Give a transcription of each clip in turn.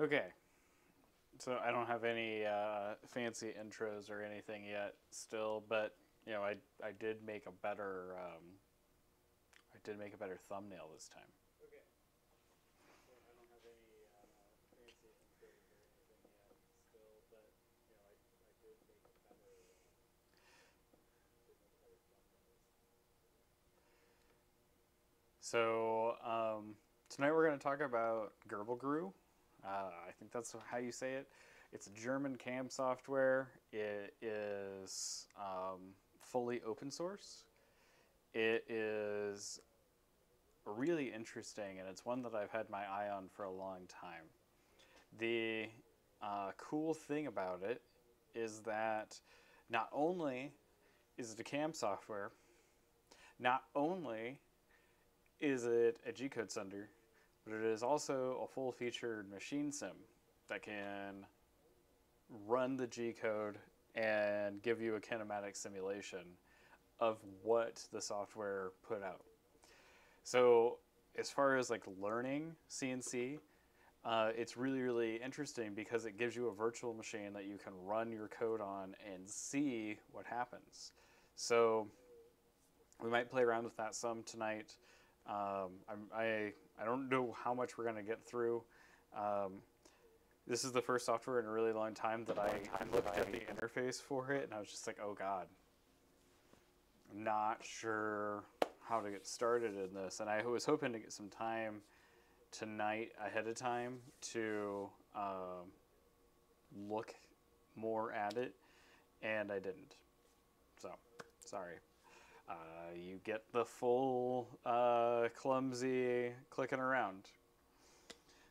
Okay. So I don't have any uh, fancy intros or anything yet, still, but you know, I I did make a better um, I did make a better thumbnail this time. Okay. So I don't have any uh, fancy intros or anything yet still, but you know, I, I did make a better uh, did make a better thumbnail. So um, tonight we're going to talk about grblGRU. Uh, I think that's how you say it. It's a German CAM software. It is um, fully open source. It is really interesting, and it's one that I've had my eye on for a long time. The uh, cool thing about it is that not only is it a CAM software, not only is it a G-code sender, but it is also a full-featured machine sim that can run the G-code and give you a kinematic simulation of what the software put out. So as far as like learning CNC, uh, it's really, really interesting because it gives you a virtual machine that you can run your code on and see what happens. So we might play around with that some tonight. Um, I, I don't know how much we're going to get through. Um, this is the first software in a really long time that I, I looked at the interface for it and I was just like, oh God. I'm not sure how to get started in this. And I was hoping to get some time tonight ahead of time to um, look more at it, and I didn't. So, sorry. Uh, you get the full uh, clumsy clicking around.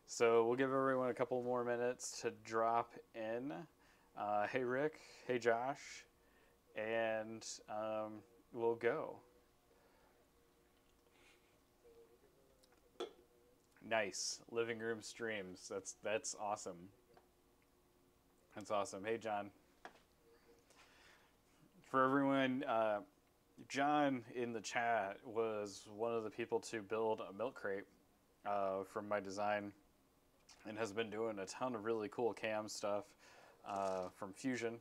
So we'll give everyone a couple more minutes to drop in. Uh, hey Rick, hey Josh, and um, we'll go. Nice living room streams. That's that's awesome. That's awesome. Hey John. For everyone, uh, John in the chat was one of the people to build a milk crate uh, from my design, and has been doing a ton of really cool cam stuff uh, from Fusion.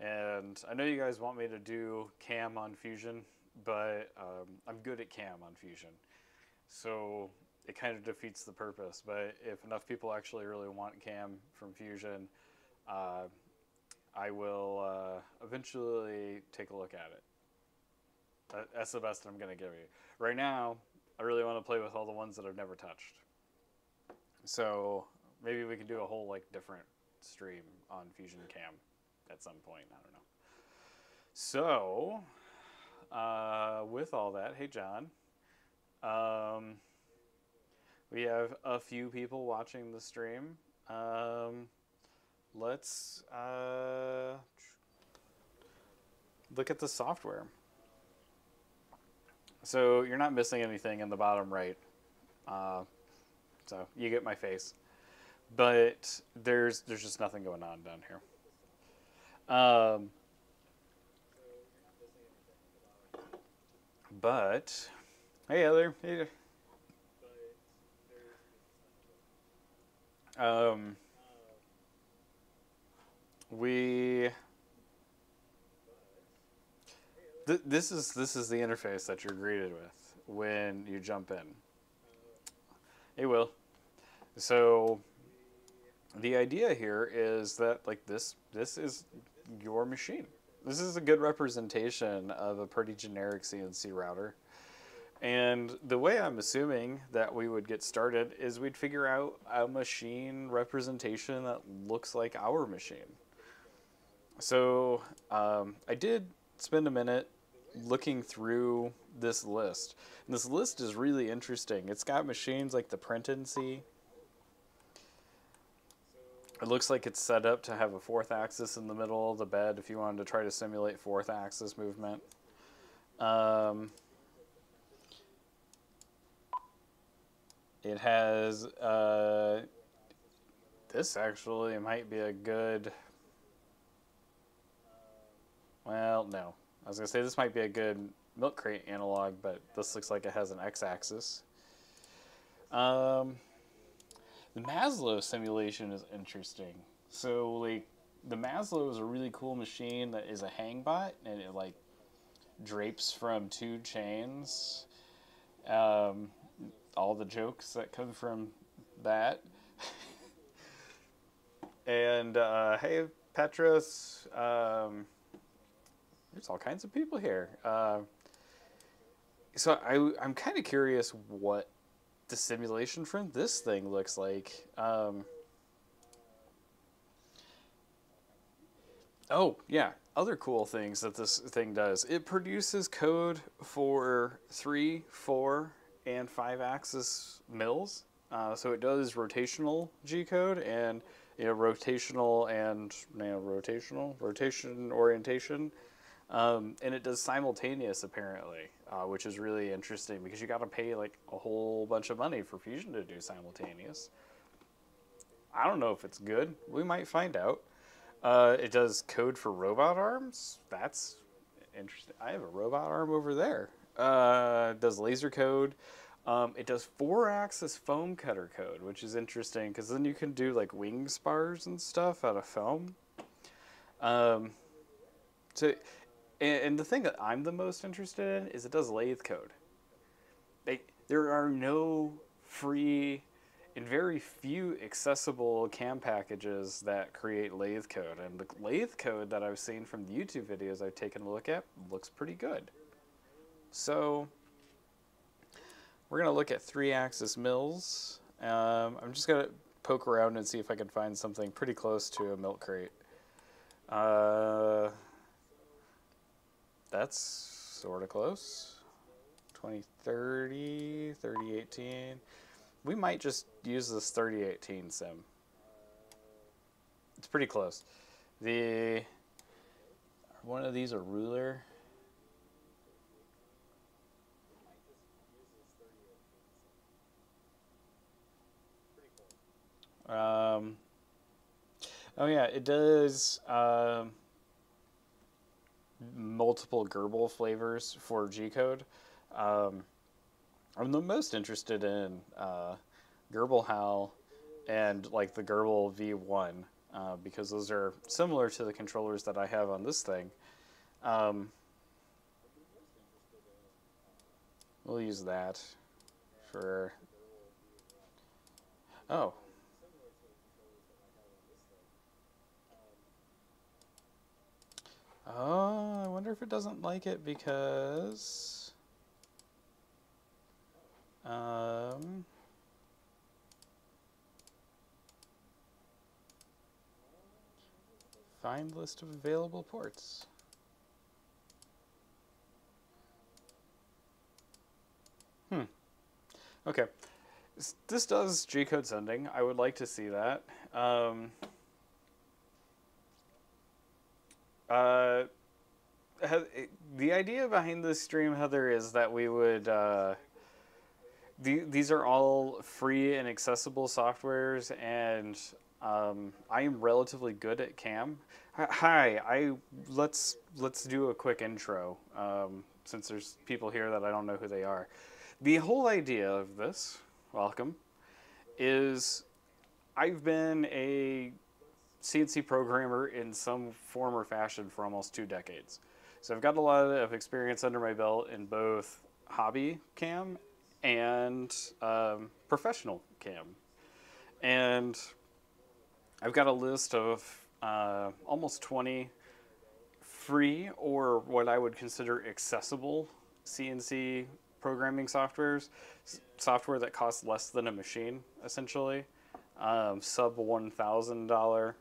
And I know you guys want me to do cam on Fusion, but um, I'm good at cam on Fusion. So it kind of defeats the purpose. But if enough people actually really want cam from Fusion, uh, I will uh, eventually take a look at it. That, that's the best that I'm going to give you. Right now, I really want to play with all the ones that I've never touched. So maybe we can do a whole like different stream on Fusion Cam at some point. I don't know. So uh, with all that, hey John, um, we have a few people watching the stream. Um, let's uh, look at the software. So you're not missing anything in the bottom right. Uh, so you get my face, but there's there's just nothing going on down here. Um, but hey, Heather. Hey. Um, we th- this is this is the interface that you're greeted with when you jump in. It will. So the idea here is that like this this is your machine. This is a good representation of a pretty generic CNC router. And the way I'm assuming that we would get started is we'd figure out a machine representation that looks like our machine. So um, I did spend a minute looking through this list. And this list is really interesting. It's got machines like the PrintNC. It looks like it's set up to have a fourth axis in the middle of the bed if you wanted to try to simulate fourth axis movement. Um, it has, uh, this actually might be a good, well, no. I was going to say this might be a good milk crate analog, but this looks like it has an x-axis. Um, the Maslow simulation is interesting. So like the Maslow is a really cool machine that is a hang bot and it like drapes from two chains. Um, all the jokes that come from that. and uh, hey, Petros, um, there's all kinds of people here. Uh, so I, I'm kind of curious what the simulation from this thing looks like. Um, oh, yeah. Other cool things that this thing does. It produces code for three, four, and five axis mills. Uh, so it does rotational G code and you know rotational and you know rotational rotation orientation, um, and it does simultaneous apparently, uh, which is really interesting because you got to pay like a whole bunch of money for Fusion to do simultaneous. I don't know if it's good. We might find out. Uh, it does code for robot arms. That's interesting. I have a robot arm over there. Uh, does laser code. Um, it does four-axis foam cutter code, which is interesting because then you can do like wing spars and stuff out of foam. Um, so, and, and the thing that I'm the most interested in is it does lathe code. They, there are no free and very few accessible CAM packages that create lathe code. And the lathe code that I've seen from the YouTube videos I've taken a look at looks pretty good. So we're going to look at three-axis mills. Um, I'm just going to poke around and see if I can find something pretty close to a milk crate. Uh, that's sort of close. 2030, 3018 we might just use this 3018 sim. It's pretty close. The one of these a ruler. Um, oh yeah, it does um, multiple Grbl flavors for G code. Um, I'm the most interested in uh, grblHAL and like the Grbl V1 uh, because those are similar to the controllers that I have on this thing. Um, we'll use that for. Oh. Oh, I wonder if it doesn't like it because. Um, find list of available ports. Hmm. Okay. This does G-code sending. I would like to see that. Um, uh, the idea behind this stream, Heather, is that we would uh, the, these are all free and accessible softwares, and um, I am relatively good at CAM. Hi, I let's let's do a quick intro um, since there's people here that I don't know who they are. The whole idea of this, welcome, is I've been a CNC programmer in some form or fashion for almost two decades. So I've got a lot of experience under my belt in both hobby cam and um, professional cam. And I've got a list of uh, almost 20 free or what I would consider accessible CNC programming softwares, software that costs less than a machine, essentially, um, sub $1,000,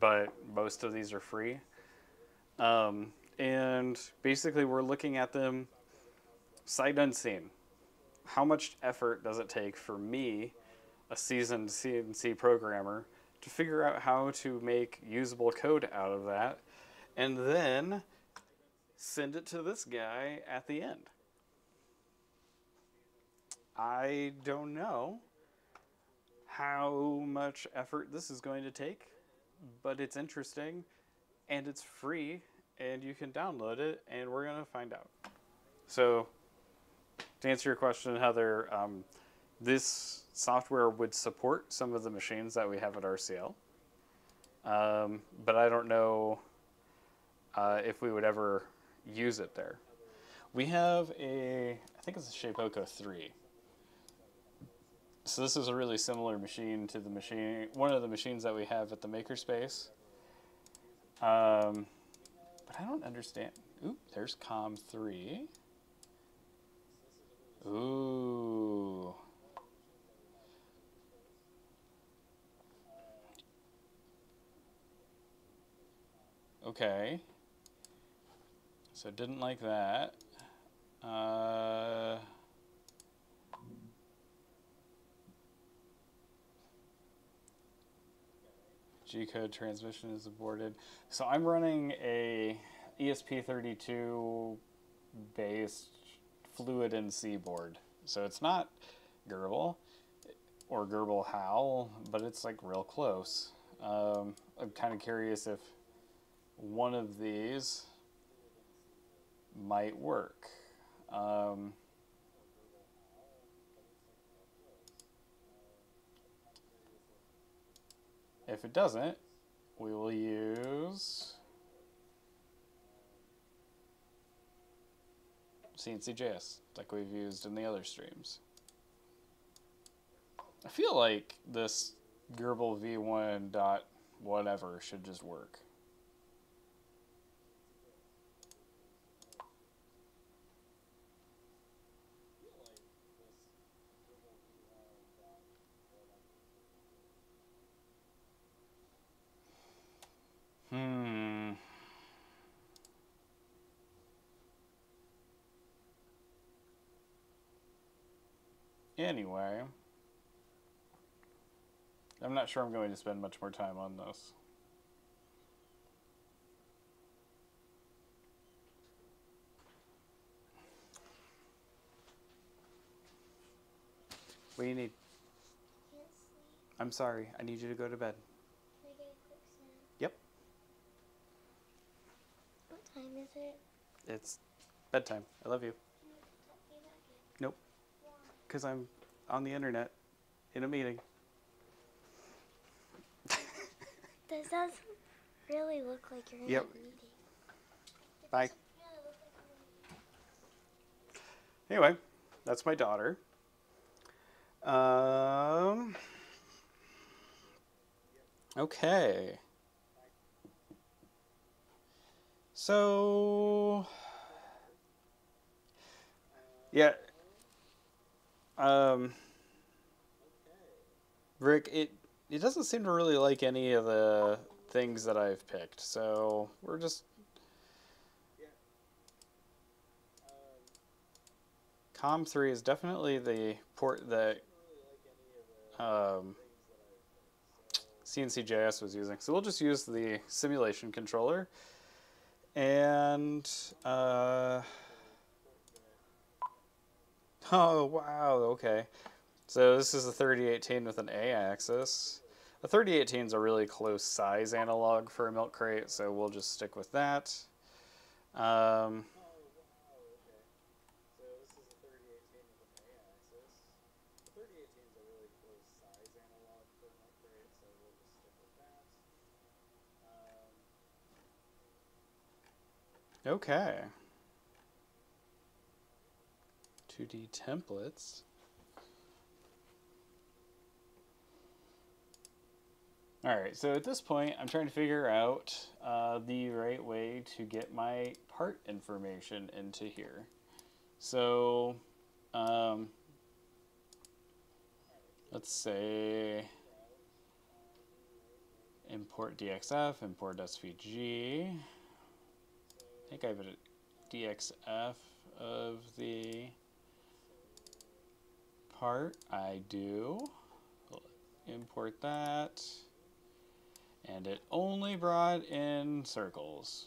but most of these are free. Um, and basically, we're looking at them sight unseen how much effort does it take for me, a seasoned CNC programmer, to figure out how to make usable code out of that, and then send it to this guy at the end? I don't know how much effort this is going to take, but it's interesting and it's free and you can download it and we're going to find out. So to answer your question, Heather, um, this software would support some of the machines that we have at RCL, um, but I don't know uh, if we would ever use it there. We have a, I think it's a Shapeoko 3. So this is a really similar machine to the machine, one of the machines that we have at the makerspace. Um, but I don't understand. Oop, there's COM 3. Ooh. Okay. So didn't like that. Uh, G-code transmission is aborted. So I'm running a ESP32 based FluidNC board. So it's not Grbl or grblHAL, but it's like real close. Um, I'm kind of curious if one of these might work. Um, if it doesn't, we will use CNCJS like we've used in the other streams. I feel like this Grbl v1 dot whatever should just work. Hmm. Anyway, I'm not sure I'm going to spend much more time on this. What do you need? I'm sorry. I need you to go to bed. Can I get a quick snack? Yep. What time is it? It's bedtime. I love you. Can you tuck me back in? Nope. Because I'm on the internet in a meeting. This doesn't really look like you're in Yep. a meeting. Bye. doesn't really look like you're in a Anyway, that's my daughter. Um. Okay. So. Yeah. Um. Rick, it it doesn't seem to really like any of the things that I've picked, so we're just COM3 is definitely the port that um, CNCJS was using. So we'll just use the simulation controller. And, uh, oh, wow, okay. So this is a 3018 with an A axis. A 3018 is a really close size analog for a milk crate, so we'll just stick with that. Um, So this is a 3018 with an A axis. The 3018 is a really close size analog for an upgrade, so we'll just stick with that. Um, Okay. 2D templates. All right, so at this point, I'm trying to figure out uh, the right way to get my part information into here. So, um, let's say import DXF, import SVG. I think I have a DXF of the part. I do. Import that. And it only brought in circles.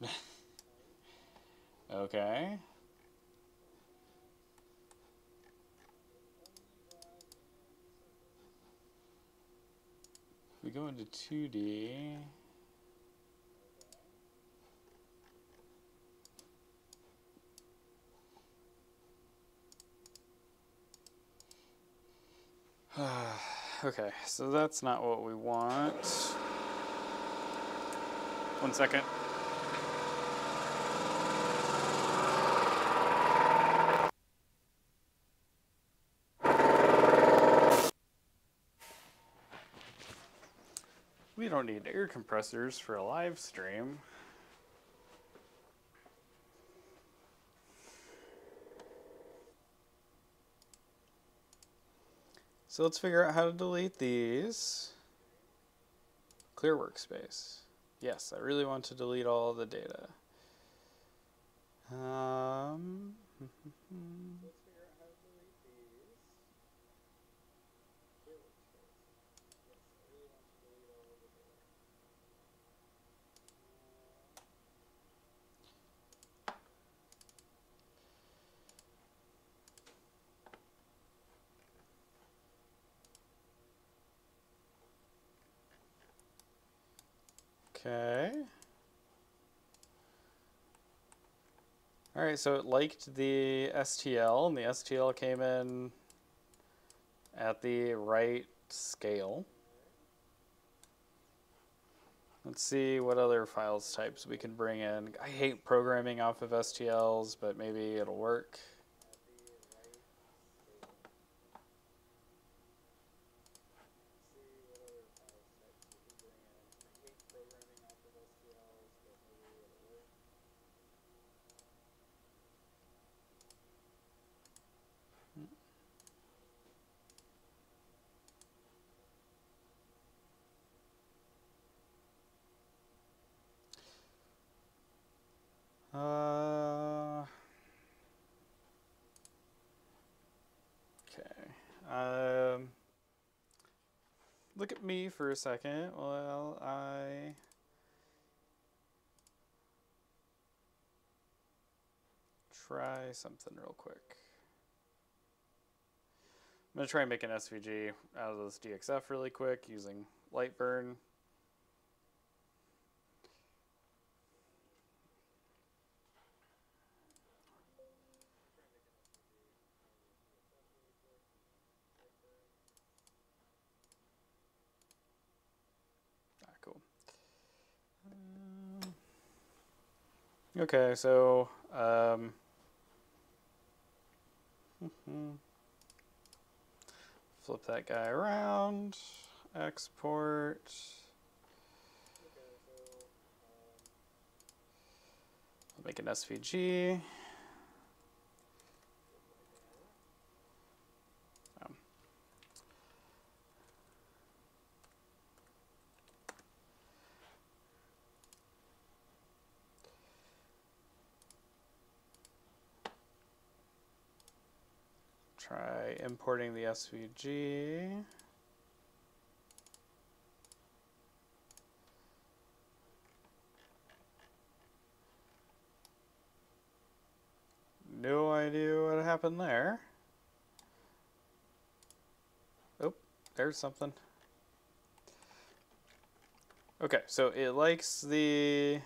okay. We go into 2D. okay, so that's not what we want. One second. We don't need air compressors for a live stream. So let's figure out how to delete these. Clear workspace. Yes, I really want to delete all the data. Um, hmm, hmm, hmm Let's figure out how to delete these. Clear workspace. Yes, I really want to delete all of the data. Okay. All right, so it liked the STL, and the STL came in at the right scale. Let's see what other files types we can bring in. I hate programming off of STLs, but maybe it'll work. See what other files types we can bring in. I hate programming off of STLs, but maybe it'll work. Uh, okay. Um, look at me for a second. Well, I. Try something real quick. I'm going to try and make an SVG out of this DXF really quick using Lightburn. Ah, cool. Um, okay, so um, flip that guy around, export. Make an SVG. Um, Try importing the SVG. No idea what happened there. Oh, there's something. Okay, so it likes the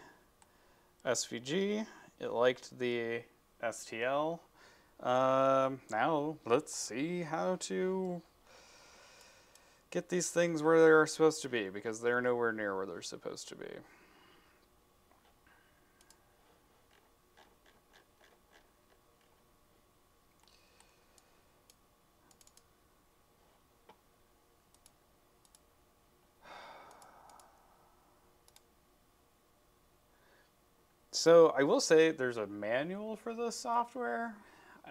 SVG. It liked the STL. Um, now let's see how to get these things where they're supposed to be because they're nowhere near where they're supposed to be. So I will say there's a manual for this software.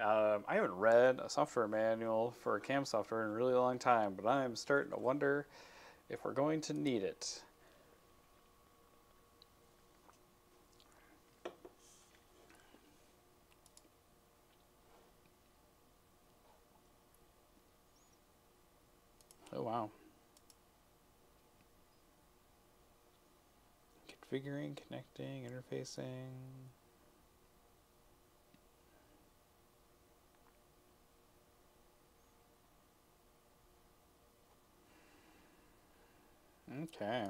Um, I haven't read a software manual for a cam software in a really long time, but I'm starting to wonder if we're going to need it. Oh wow. Configuring, connecting, interfacing. Okay.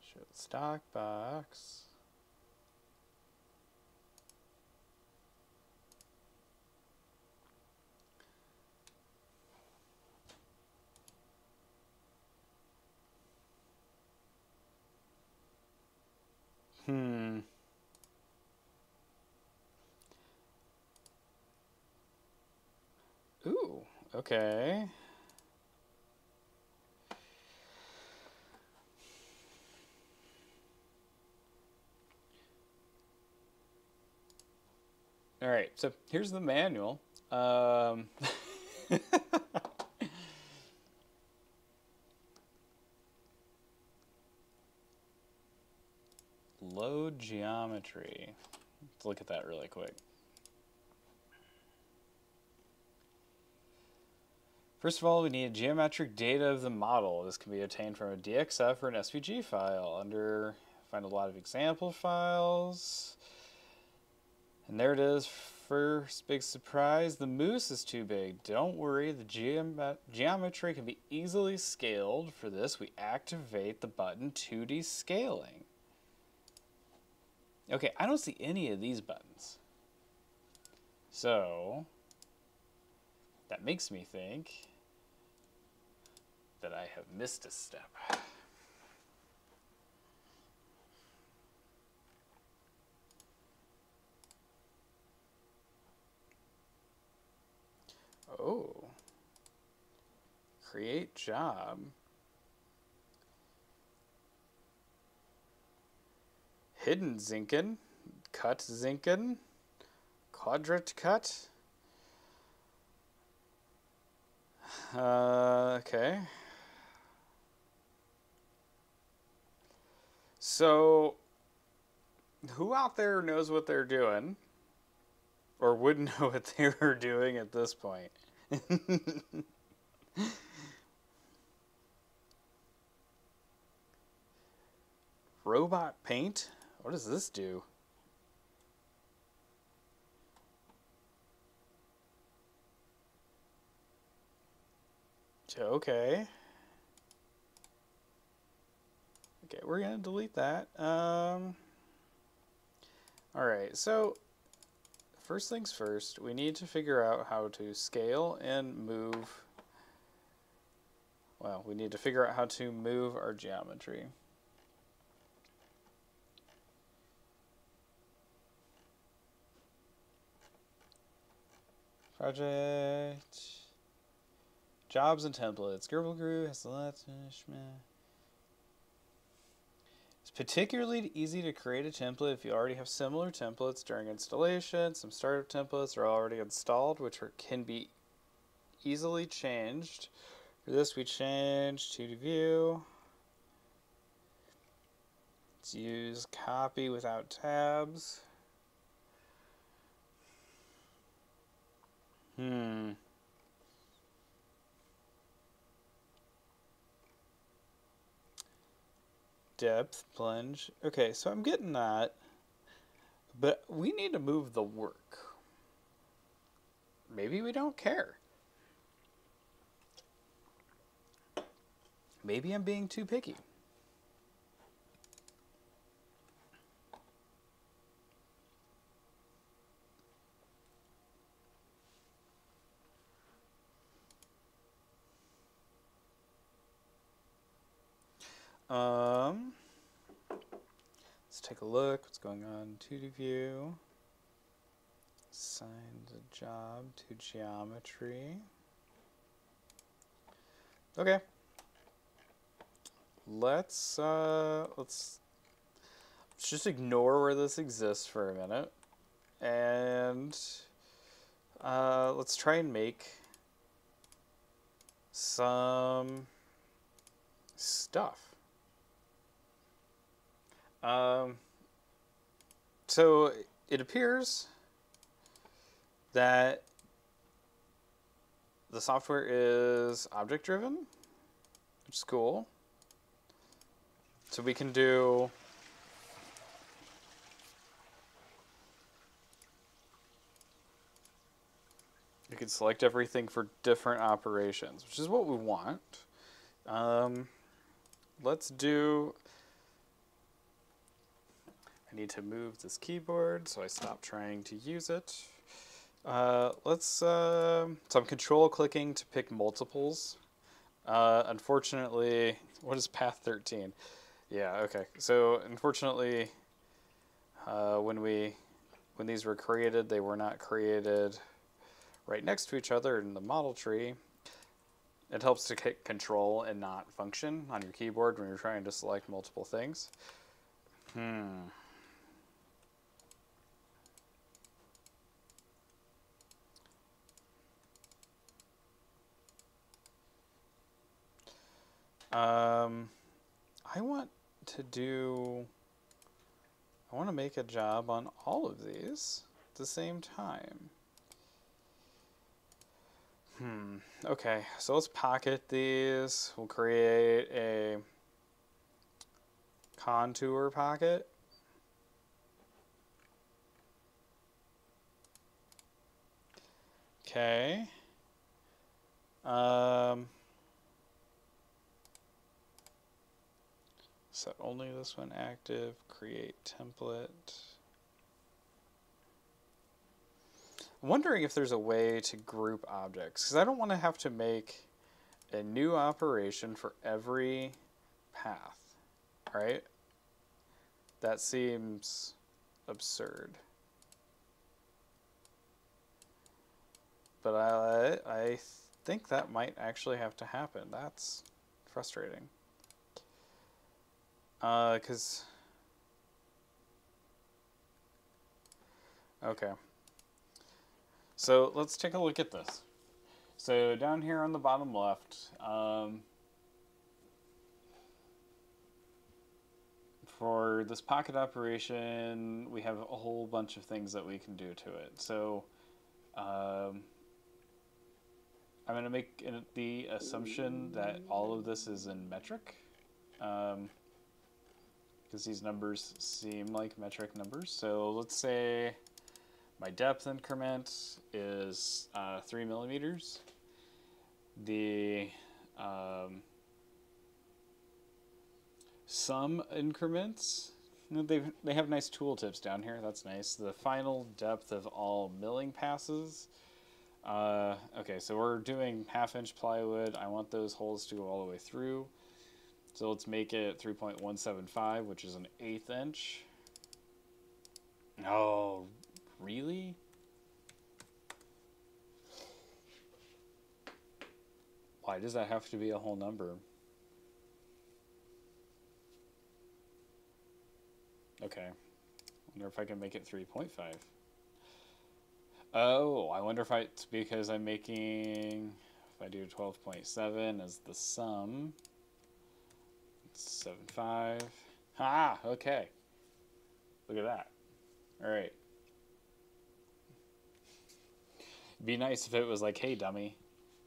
Show the stock box. Hmm. Ooh, okay. All right, so here's the manual. Um, load geometry. Let's look at that really quick. First of all, we need geometric data of the model. This can be obtained from a DXF or an SVG file. Under, find a lot of example files. And there it is. First big surprise, the moose is too big. Don't worry, the geom geometry can be easily scaled. For this, we activate the button 2D scaling. Okay, I don't see any of these buttons. So, that makes me think that I have missed a step. Oh. Create job. Hidden Zinken. Cut Zinken. Quadrat cut. Uh, okay. So, who out there knows what they're doing? Or would know what they were doing at this point? Robot paint? What does this do? Okay. Okay, we're going to delete that. Um, all right, so first things first, we need to figure out how to scale and move. Well, we need to figure out how to move our geometry. Project. Jobs and templates. Gerbil has the last It's particularly easy to create a template if you already have similar templates during installation. Some startup templates are already installed, which are, can be easily changed. For this, we change to view. Let's use copy without tabs. Hmm. Depth, plunge. Okay, so I'm getting that. But we need to move the work. Maybe we don't care. Maybe I'm being too picky. Um, let's take a look. What's going on? 2D view. Assign the job to geometry. Okay. Let's uh, let's let's just ignore where this exists for a minute, and uh, let's try and make some stuff. Um, so it appears that the software is object driven, which is cool. So we can do you can select everything for different operations, which is what we want. Um, let's do I need to move this keyboard, so I stop trying to use it. Uh, let's, uh, so I'm control clicking to pick multiples. Uh, unfortunately, what is path 13? Yeah, okay. So unfortunately, uh, when we, when these were created, they were not created right next to each other in the model tree. It helps to hit control and not function on your keyboard when you're trying to select multiple things. Hmm. Um, I want to do, I want to make a job on all of these at the same time. Hmm, okay, so let's pocket these. We'll create a contour pocket. Okay. Um, set only this one active, create template. I'm wondering if there's a way to group objects, because I don't want to have to make a new operation for every path, right? That seems absurd. But I, I think that might actually have to happen. That's frustrating. Uh, cause. Okay. So let's take a look at this. So down here on the bottom left, um, for this pocket operation, we have a whole bunch of things that we can do to it. So um, I'm going to make the assumption that all of this is in metric. Um, because these numbers seem like metric numbers. So let's say my depth increment is uh, three millimeters. The um, sum increments, they they have nice tooltips down here. That's nice. The final depth of all milling passes. Uh, okay, so we're doing half inch plywood. I want those holes to go all the way through. So let's make it 3.175, which is an eighth inch. Oh, really? Why does that have to be a whole number? Okay. wonder if I can make it 3.5. Oh, I wonder if I, it's because I'm making, if I do 12.7 as the sum, Seven five. Ah, okay. Look at that. All right. Be nice if it was like, hey, dummy,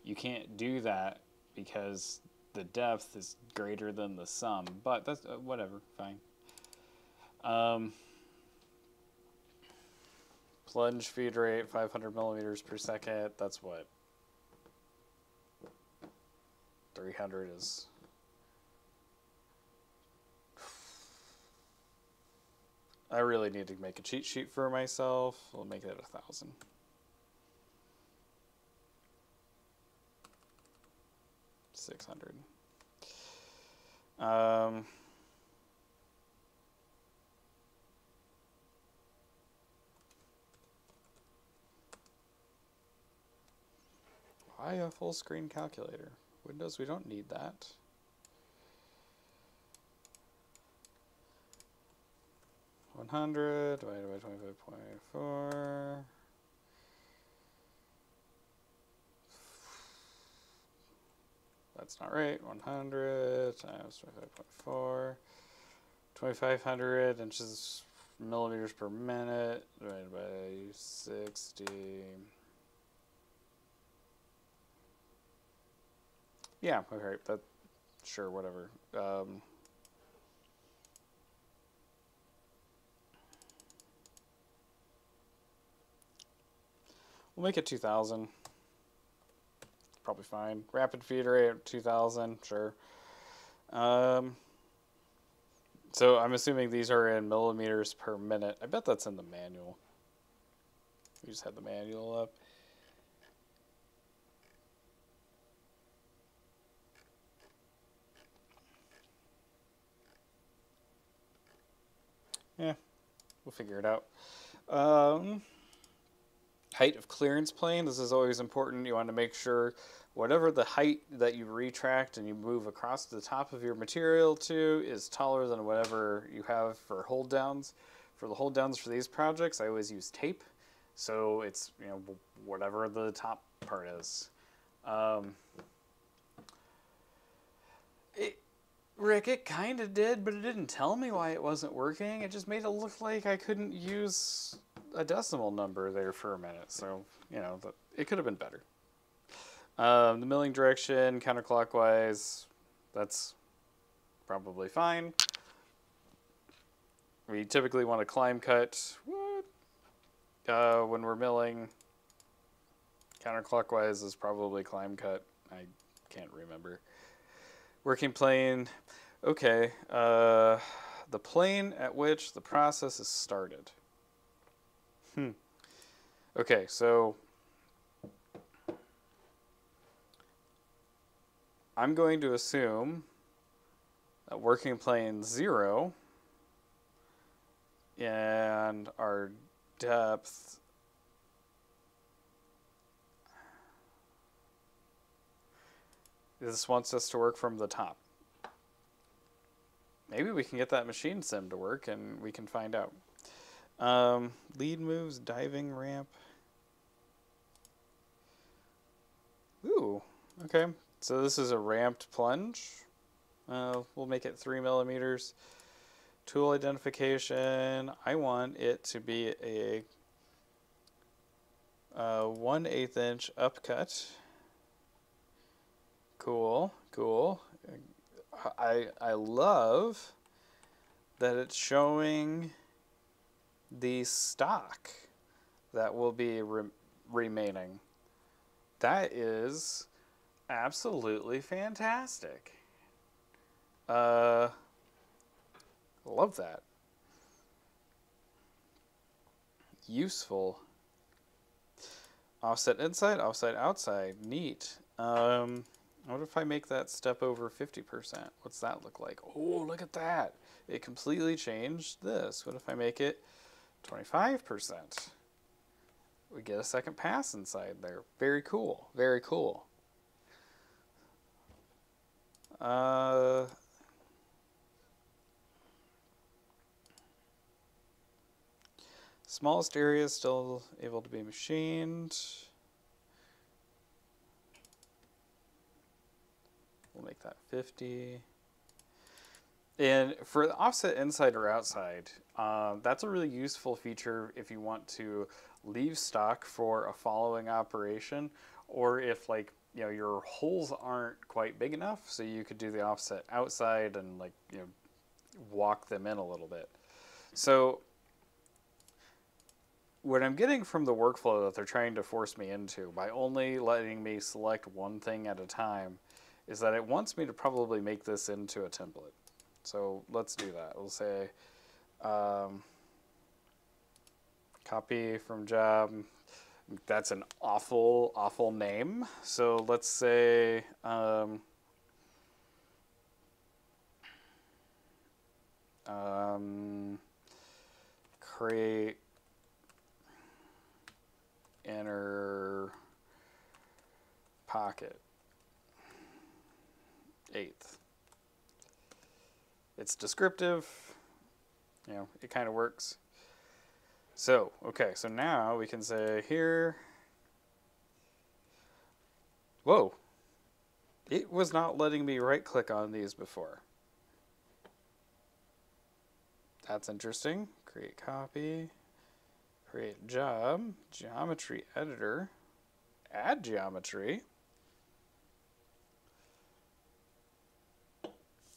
you can't do that because the depth is greater than the sum. But that's uh, whatever, fine. Um, plunge feed rate 500 millimeters per second. That's what 300 is I really need to make a cheat sheet for myself. I'll make it a thousand. Six hundred. Um, why a full screen calculator? Windows, we don't need that. One hundred divided by twenty five point four. That's not right. One hundred times twenty five point four. Twenty five hundred inches millimeters per minute divided by sixty. Yeah, okay, that sure, whatever. Um, We'll make it 2,000. Probably fine. Rapid feed rate 2,000, sure. Um, So I'm assuming these are in millimeters per minute. I bet that's in the manual. We just had the manual up. Yeah, we'll figure it out. Um, height of clearance plane. This is always important. You want to make sure whatever the height that you retract and you move across the top of your material to is taller than whatever you have for hold downs. For the hold downs for these projects, I always use tape. So it's, you know, whatever the top part is. Um, it, Rick, it kind of did, but it didn't tell me why it wasn't working. It just made it look like I couldn't use a decimal number there for a minute. So, you know, it could have been better. Um, the milling direction, counterclockwise, that's probably fine. We typically want to climb cut? Uh, when we're milling. Counterclockwise is probably climb cut. I can't remember. Working plane, okay. Uh, the plane at which the process is started. Hmm. Okay, so I'm going to assume that working plane zero and our depth this wants us to work from the top. Maybe we can get that machine sim to work and we can find out. Um, lead moves, diving ramp. Ooh, okay. So this is a ramped plunge. Uh, we'll make it three millimeters. Tool identification. I want it to be a uh, one eighth inch upcut. Cool, cool. I I love that it's showing the stock that will be re remaining. That is absolutely fantastic. Uh, love that. Useful. Offset inside, offset outside. Neat. Um, what if I make that step over 50%? What's that look like? Oh, look at that. It completely changed this. What if I make it 25%? We get a second pass inside there. Very cool. Very cool. Uh, smallest area still able to be machined. We'll make that 50. And for the offset inside or outside, um, that's a really useful feature if you want to leave stock for a following operation, or if like you know your holes aren't quite big enough, so you could do the offset outside and like you know walk them in a little bit. So what I'm getting from the workflow that they're trying to force me into by only letting me select one thing at a time is that it wants me to probably make this into a template. So let's do that. We'll say um, copy from job. That's an awful, awful name. So let's say um, um, create inner pocket eighth. It's descriptive, you know, it kind of works. So, okay, so now we can say here, whoa, it was not letting me right click on these before. That's interesting. Create copy, create job, geometry editor, add geometry.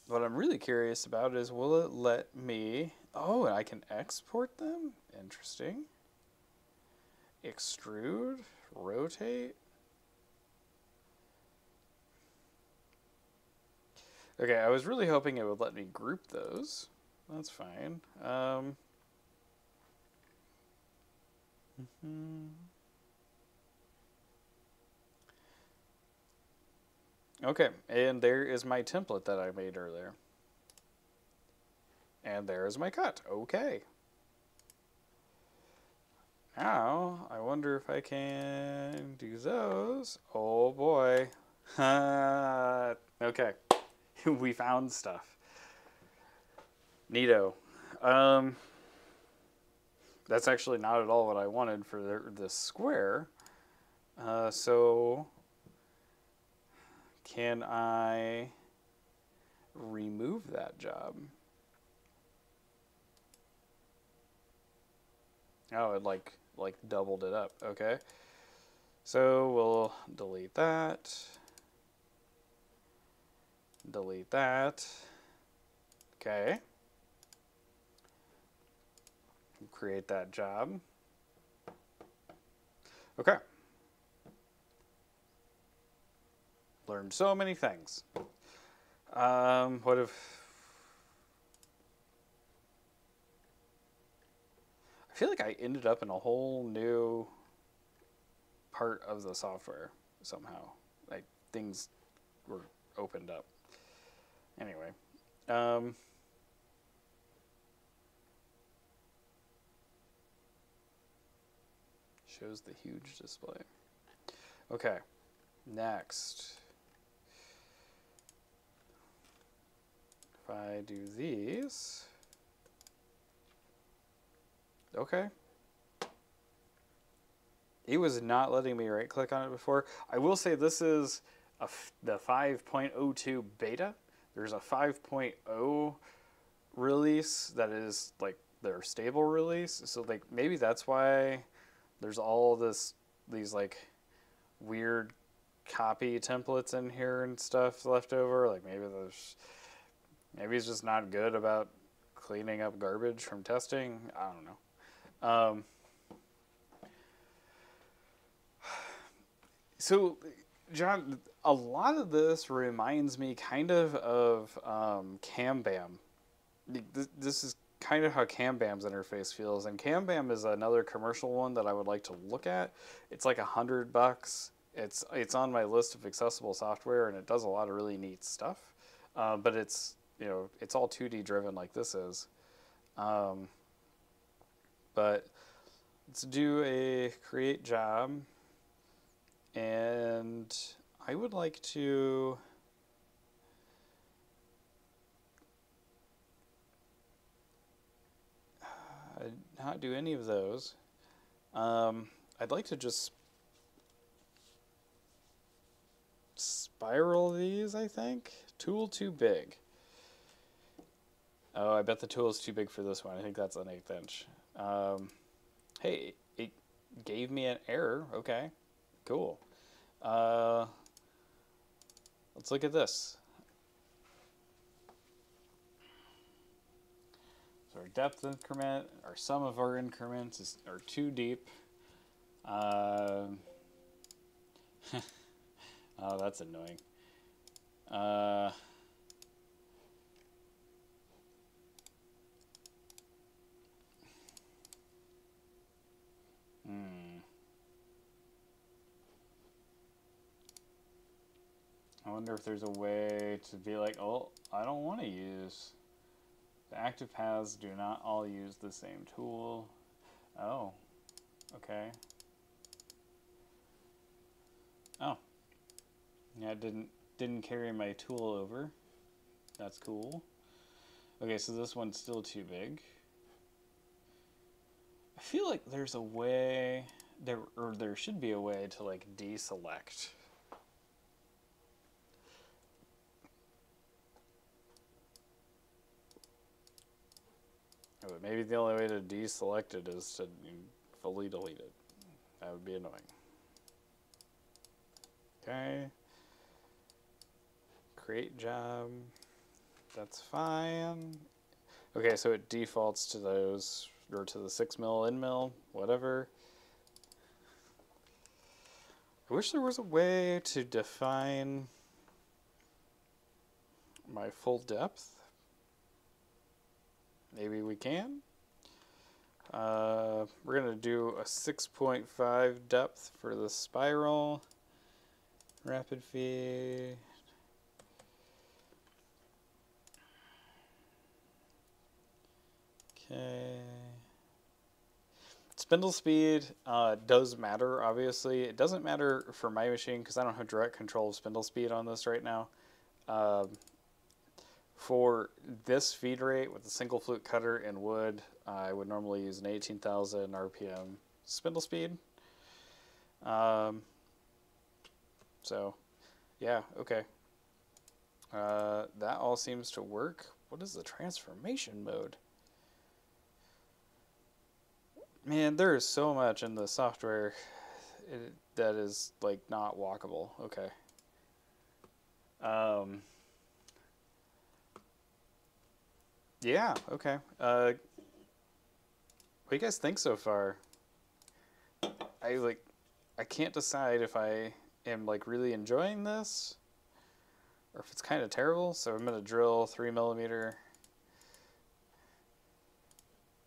What I'm really curious about is will it let me... Oh, and I can export them? Interesting. Extrude? Rotate? Okay, I was really hoping it would let me group those. that's fine. Um, mhm. Okay, and there is my template that I made earlier. And there is my cut. Okay. Now, I wonder if I can do those. Oh boy. okay. we found stuff. Neato. Um, that's actually not at all what I wanted for the square. Uh, so, can I remove that job? Oh, it like like doubled it up. Okay. So we'll delete that. Delete that. Okay. Create that job. Okay. Learned so many things. Um, what if I feel like I ended up in a whole new part of the software somehow. Like things were opened up. Anyway, um, shows the huge display. Okay, next. If I do these, okay. It was not letting me right click on it before. I will say this is the 5.02 beta. There's a 5.0 release that is like their stable release. So like maybe that's why there's all this these like weird copy templates in here and stuff left over. Like maybe there's maybe he's just not good about cleaning up garbage from testing. I don't know. Um, so John, a lot of this reminds me kind of of um, CamBam. This is kind of how CamBam's interface feels, and CamBam is another commercial one that I would like to look at. It's like a hundred bucks. It's it's on my list of accessible software, and it does a lot of really neat stuff. Uh, but it's you know it's all 2D driven like this is. Um, but let's do a create job and I would like to not do any of those. Um, I'd like to just spiral these, I think. Tool too big. Oh, I bet the tool is too big for this one. I think that's an eighth inch. Um, hey, it gave me an error. Okay, cool. Uh, let's look at this. So our depth increment, or some of our increments is, are too deep. Um, oh, that's annoying. Uh, hmm. I wonder if there's a way to be like, oh, I don't want to use. The active paths do not all use the same tool. Oh, okay. Oh, yeah, it didn't didn't carry my tool over. That's cool. Okay, so this one's still too big. I feel like there's a way there or there should be a way to like deselect. Oh, But maybe the only way to deselect it is to fully delete it. That would be annoying. Okay. Create job. That's fine. Okay, so it defaults to those, or to the 6 mil in mil, whatever. I wish there was a way to define my full depth. maybe we can. Uh, we're gonna do a 6.5 depth for the spiral. Rapid feed. Okay. Spindle speed uh, does matter, obviously. It doesn't matter for my machine because I don't have direct control of spindle speed on this right now. Um, for this feed rate with a single flute cutter and wood, I would normally use an 18,000 RPM spindle speed. Um, so, yeah, okay. Uh, that all seems to work. What is the transformation mode? Man, there is so much in the software that is like not walkable. Okay. Um. Yeah. Okay. Uh. What do you guys think so far? I like. I can't decide if I am like really enjoying this, or if it's kind of terrible. So I'm gonna drill three millimeter.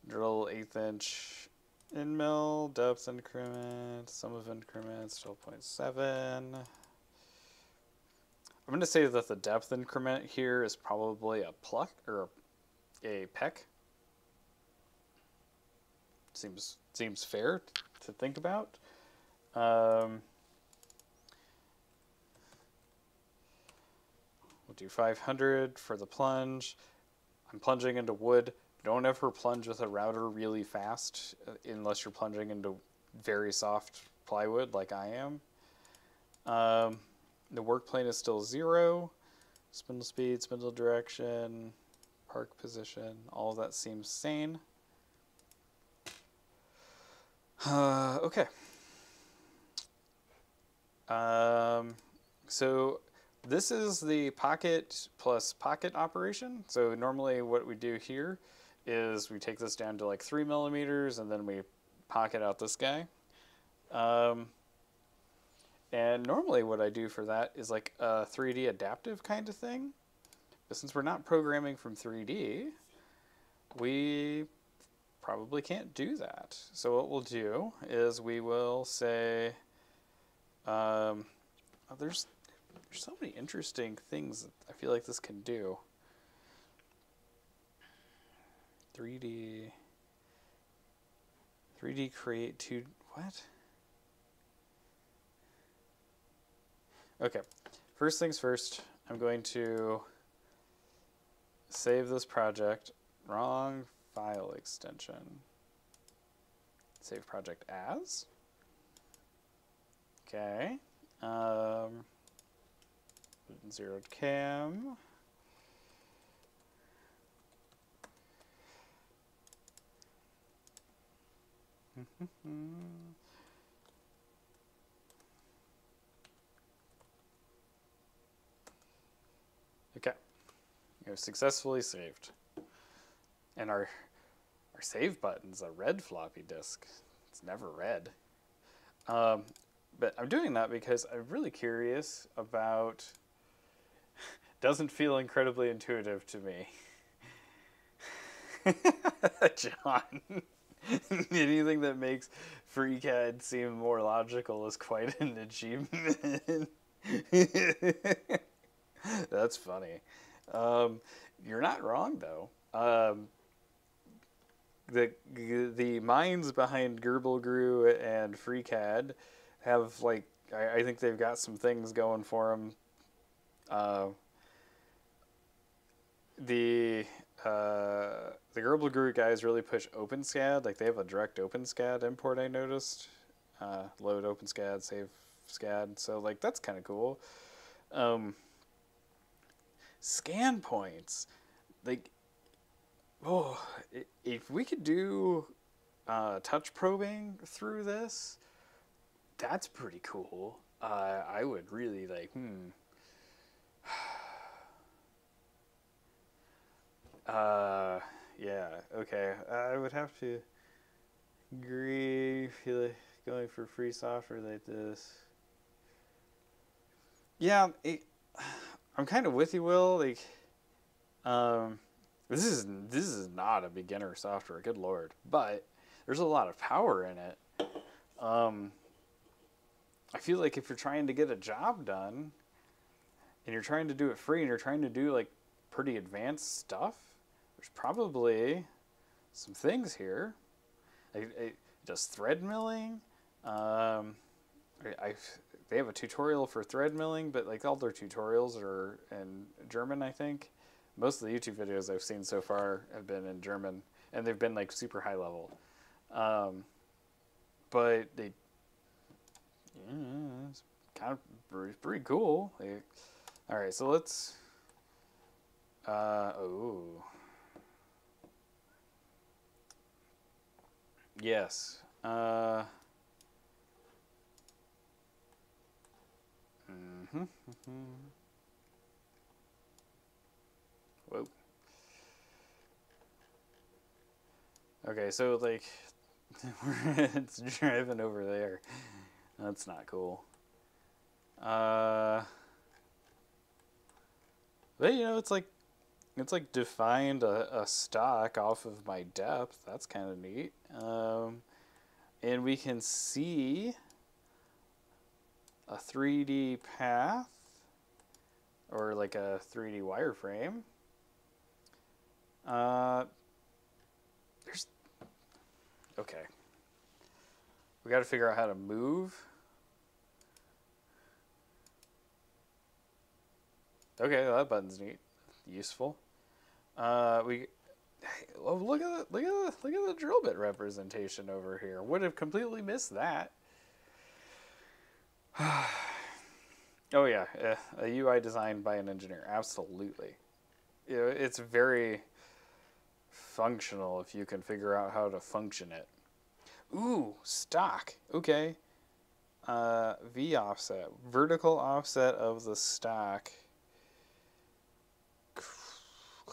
Drill eighth inch in mill, depth increment, sum of increments, 12.7. I'm going to say that the depth increment here is probably a pluck or a peck. Seems seems fair to think about. Um, we'll do 500 for the plunge. I'm plunging into wood. Don't ever plunge with a router really fast uh, unless you're plunging into very soft plywood like I am. Um, the work plane is still zero. Spindle speed, spindle direction, park position, all of that seems sane. Uh, okay. Um, so this is the pocket plus pocket operation. So normally what we do here is we take this down to like three millimeters and then we pocket out this guy. Um, and normally what I do for that is like a 3D adaptive kind of thing. But since we're not programming from 3D, we probably can't do that. So what we'll do is we will say, um, oh, there's, there's so many interesting things I feel like this can do. 3D, 3D create two, what? Okay, first things first, I'm going to save this project. Wrong file extension. Save project as. Okay. Um, zeroed cam. Okay. You have successfully saved. And our our save button's a red floppy disk. It's never red. Um, but I'm doing that because I'm really curious about. Doesn't feel incredibly intuitive to me. John. Anything that makes FreeCAD seem more logical is quite an achievement. That's funny. Um, you're not wrong though. Um, the the minds behind grblGRU and FreeCAD have like I, I, think they've got some things going for them. Uh, the uh, the grblGRU guys really push OpenSCAD. Like they have a direct OpenSCAD import. I noticed. Uh, load OpenSCAD, save SCAD. So like that's kind of cool. Um, scan points, like oh, if we could do uh, touch probing through this, that's pretty cool. Uh, I would really like, hmm. Uh, yeah, okay. I would have to agree feel like going for free software like this. Yeah, it, I'm kind of with you, Will. Like, um, This is this is not a beginner software, good lord. But there's a lot of power in it. Um, I feel like if you're trying to get a job done, and you're trying to do it free, and you're trying to do like pretty advanced stuff, there's probably some things here. I, I, does thread milling. Um, I, I they have a tutorial for thread milling, but like all their tutorials are in German, I think. Most of the YouTube videos I've seen so far have been in German, and they've been like super high level. Um, but they, yeah, it's kind of pretty, pretty cool. All right, so let's. Uh, oh. Yes. Uh. Mm-hmm. Whoa. Okay, so like, it's driving over there. That's not cool. Uh, but you know, it's like, it's like defined a, a stock off of my depth. That's kind of neat. Um, and we can see a 3D path or like a 3D wireframe. Uh, there's okay. We got to figure out how to move. Okay, well, that button's neat, useful. Uh, we look at the, look at the, look at the drill bit representation over here. Would have completely missed that. oh yeah, uh, a UI designed by an engineer. Absolutely. It's very functional if you can figure out how to function it. Ooh, stock. Okay. Uh, V offset, vertical offset of the stock.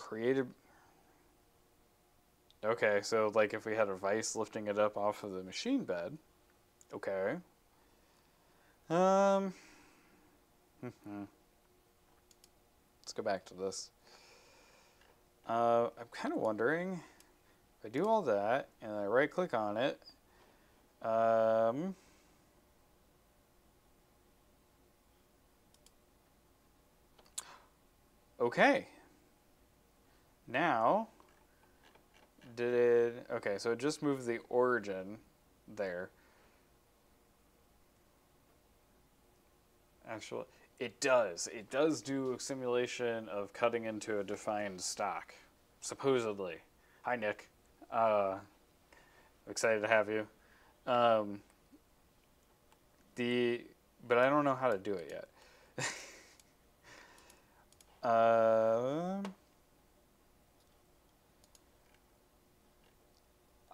Created. Okay, so like if we had a vise lifting it up off of the machine bed. Okay. Um. Let's go back to this. Uh, I'm kind of wondering if I do all that and I right click on it. Um, okay. Now, did it, okay, so it just moved the origin there. Actually, it does. It does do a simulation of cutting into a defined stock, supposedly. Hi, Nick. Uh, excited to have you. Um, the but I don't know how to do it yet. um,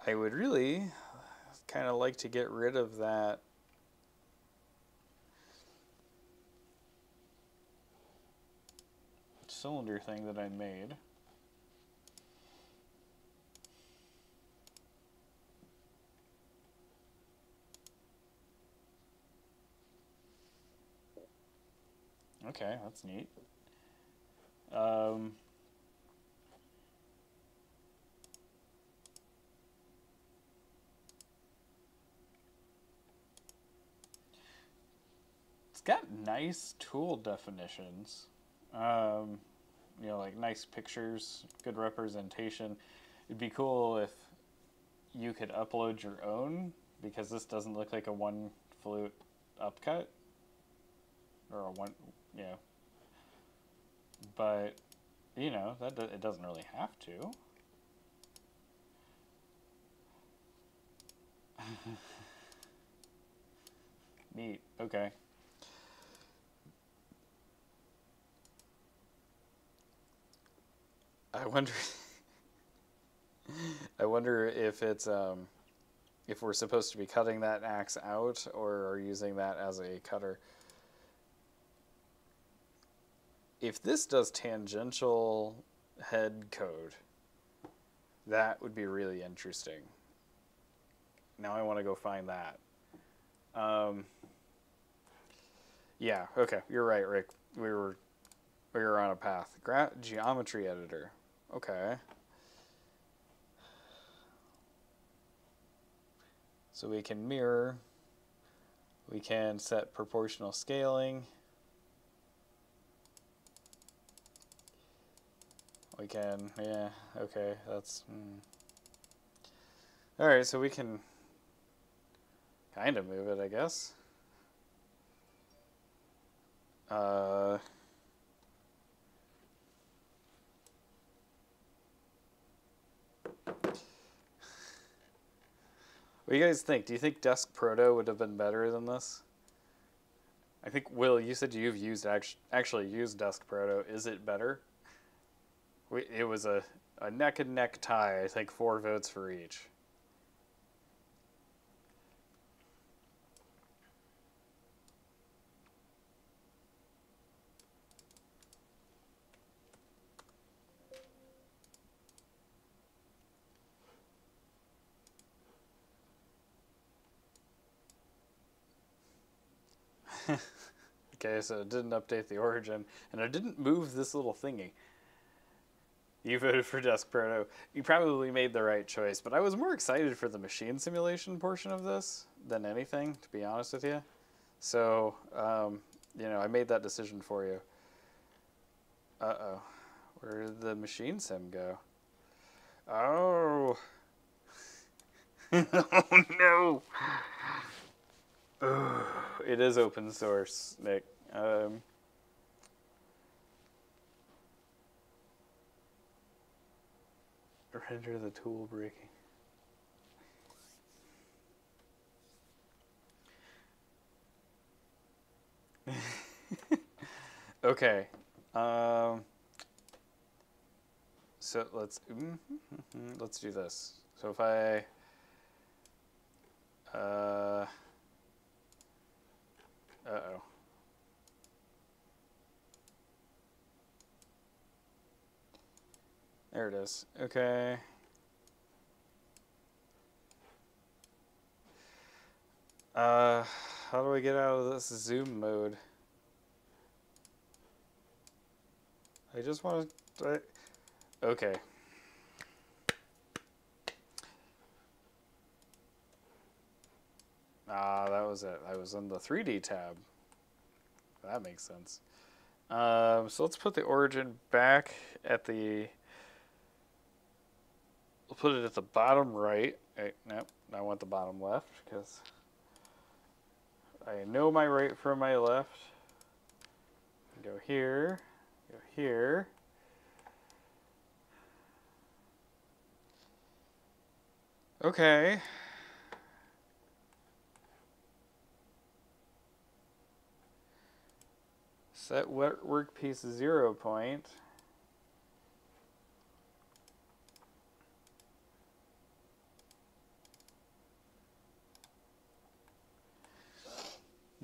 I would really kind of like to get rid of that cylinder thing that I made. Okay, that's neat. Um, got nice tool definitions. Um, you know, like nice pictures, good representation. It'd be cool if you could upload your own because this doesn't look like a one flute upcut or a one, you know. But you know that it doesn't really have to. Neat. Okay. I wonder. I wonder if it's um, if we're supposed to be cutting that axe out or are using that as a cutter. If this does tangential head code, that would be really interesting. Now I want to go find that. Um, yeah. Okay. You're right, Rick. We were we were on a path. Gra- geometry editor. Okay. So we can mirror. We can set proportional scaling. We can, yeah, okay, that's. Mm. Alright, so we can kind of move it, I guess. Uh, what do you guys think? Do you think DeskProto would have been better than this? I think Will, you said you've used act- actually used DeskProto. Is it better? We, it was a, a neck and neck tie. I think four votes for each. okay, so it didn't update the origin, and I didn't move this little thingy. You voted for DeskProto. You probably made the right choice, but I was more excited for the machine simulation portion of this than anything, to be honest with you. So, um, you know, I made that decision for you. Uh oh. Where did the machine sim go? Oh. oh no. It is open source, Nick. Um, render the tool breaking. okay. Um, so let's let's do this. So if I uh, uh-oh. There it is. Okay. Uh, how do I get out of this zoom mode? I just want to... Okay. Ah, that was it. I was in the 3D tab. That makes sense. Um, so let's put the origin back at the... We'll put it at the bottom right. Hey, nope, I want the bottom left because I know my right from my left. Go here, go here. Okay. Set workpiece zero point.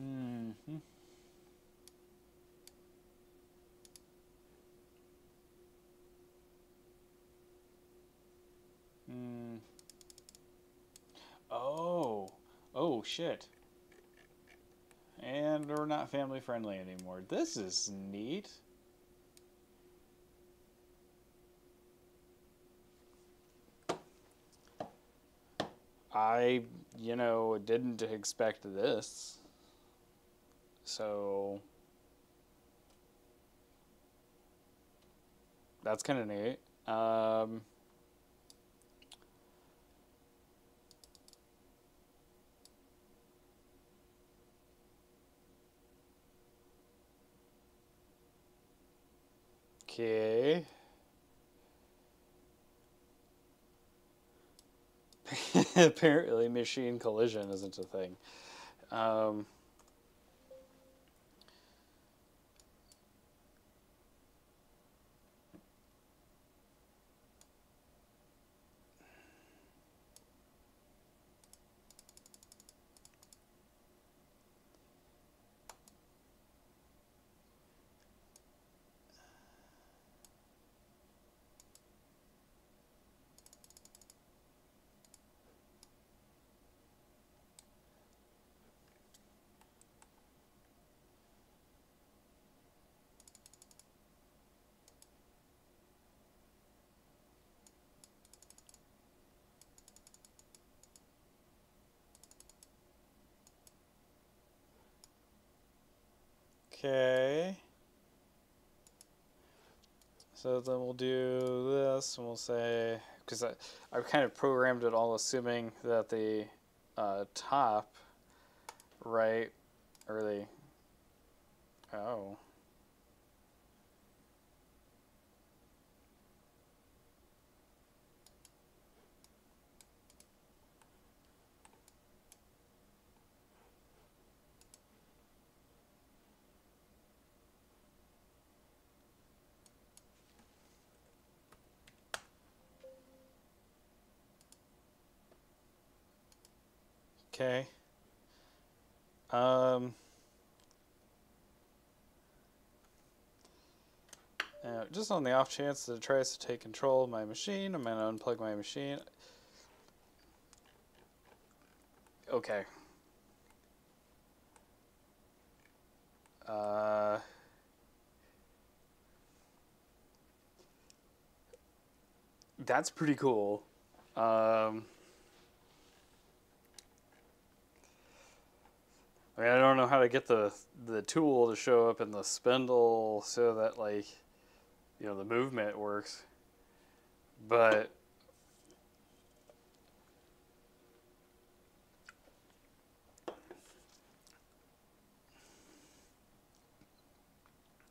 Mm hmm Hmm. Oh. Oh, shit. And we're not family friendly anymore. This is neat. I, you know, didn't expect this. So that's kind of neat. Um, Okay. Apparently, machine collision isn't a thing. Um, Okay. So then we'll do this, and we'll say because I I've kind of programmed it all assuming that the uh, top right or the oh Okay. Um. uh, just on the off chance that it tries to take control of my machine, I'm gonna unplug my machine. Okay. Uh. That's pretty cool. Um. I mean, I don't know how to get the the tool to show up in the spindle so that like, you know, the movement works. But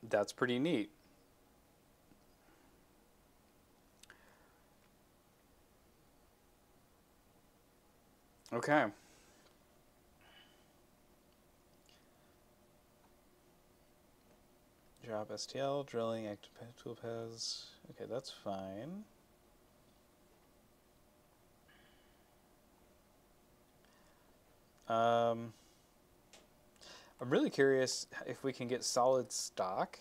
that's pretty neat. Okay. Job STL, drilling, active pa- toolpaths. Okay, that's fine. Um, I'm really curious if we can get solid stock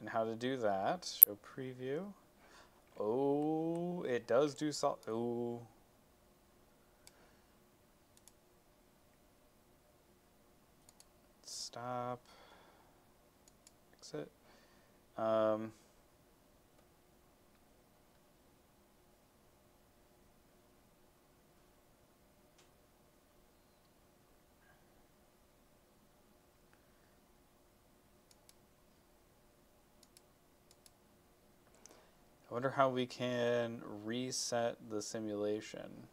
and how to do that. Show preview. Oh, it does do solid. Oh. Stop. Um, I wonder how we can reset the simulation.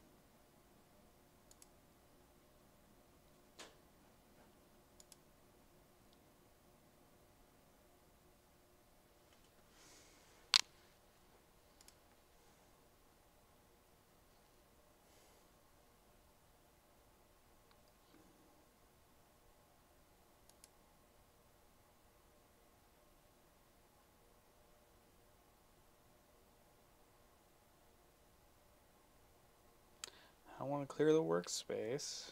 I to clear the workspace.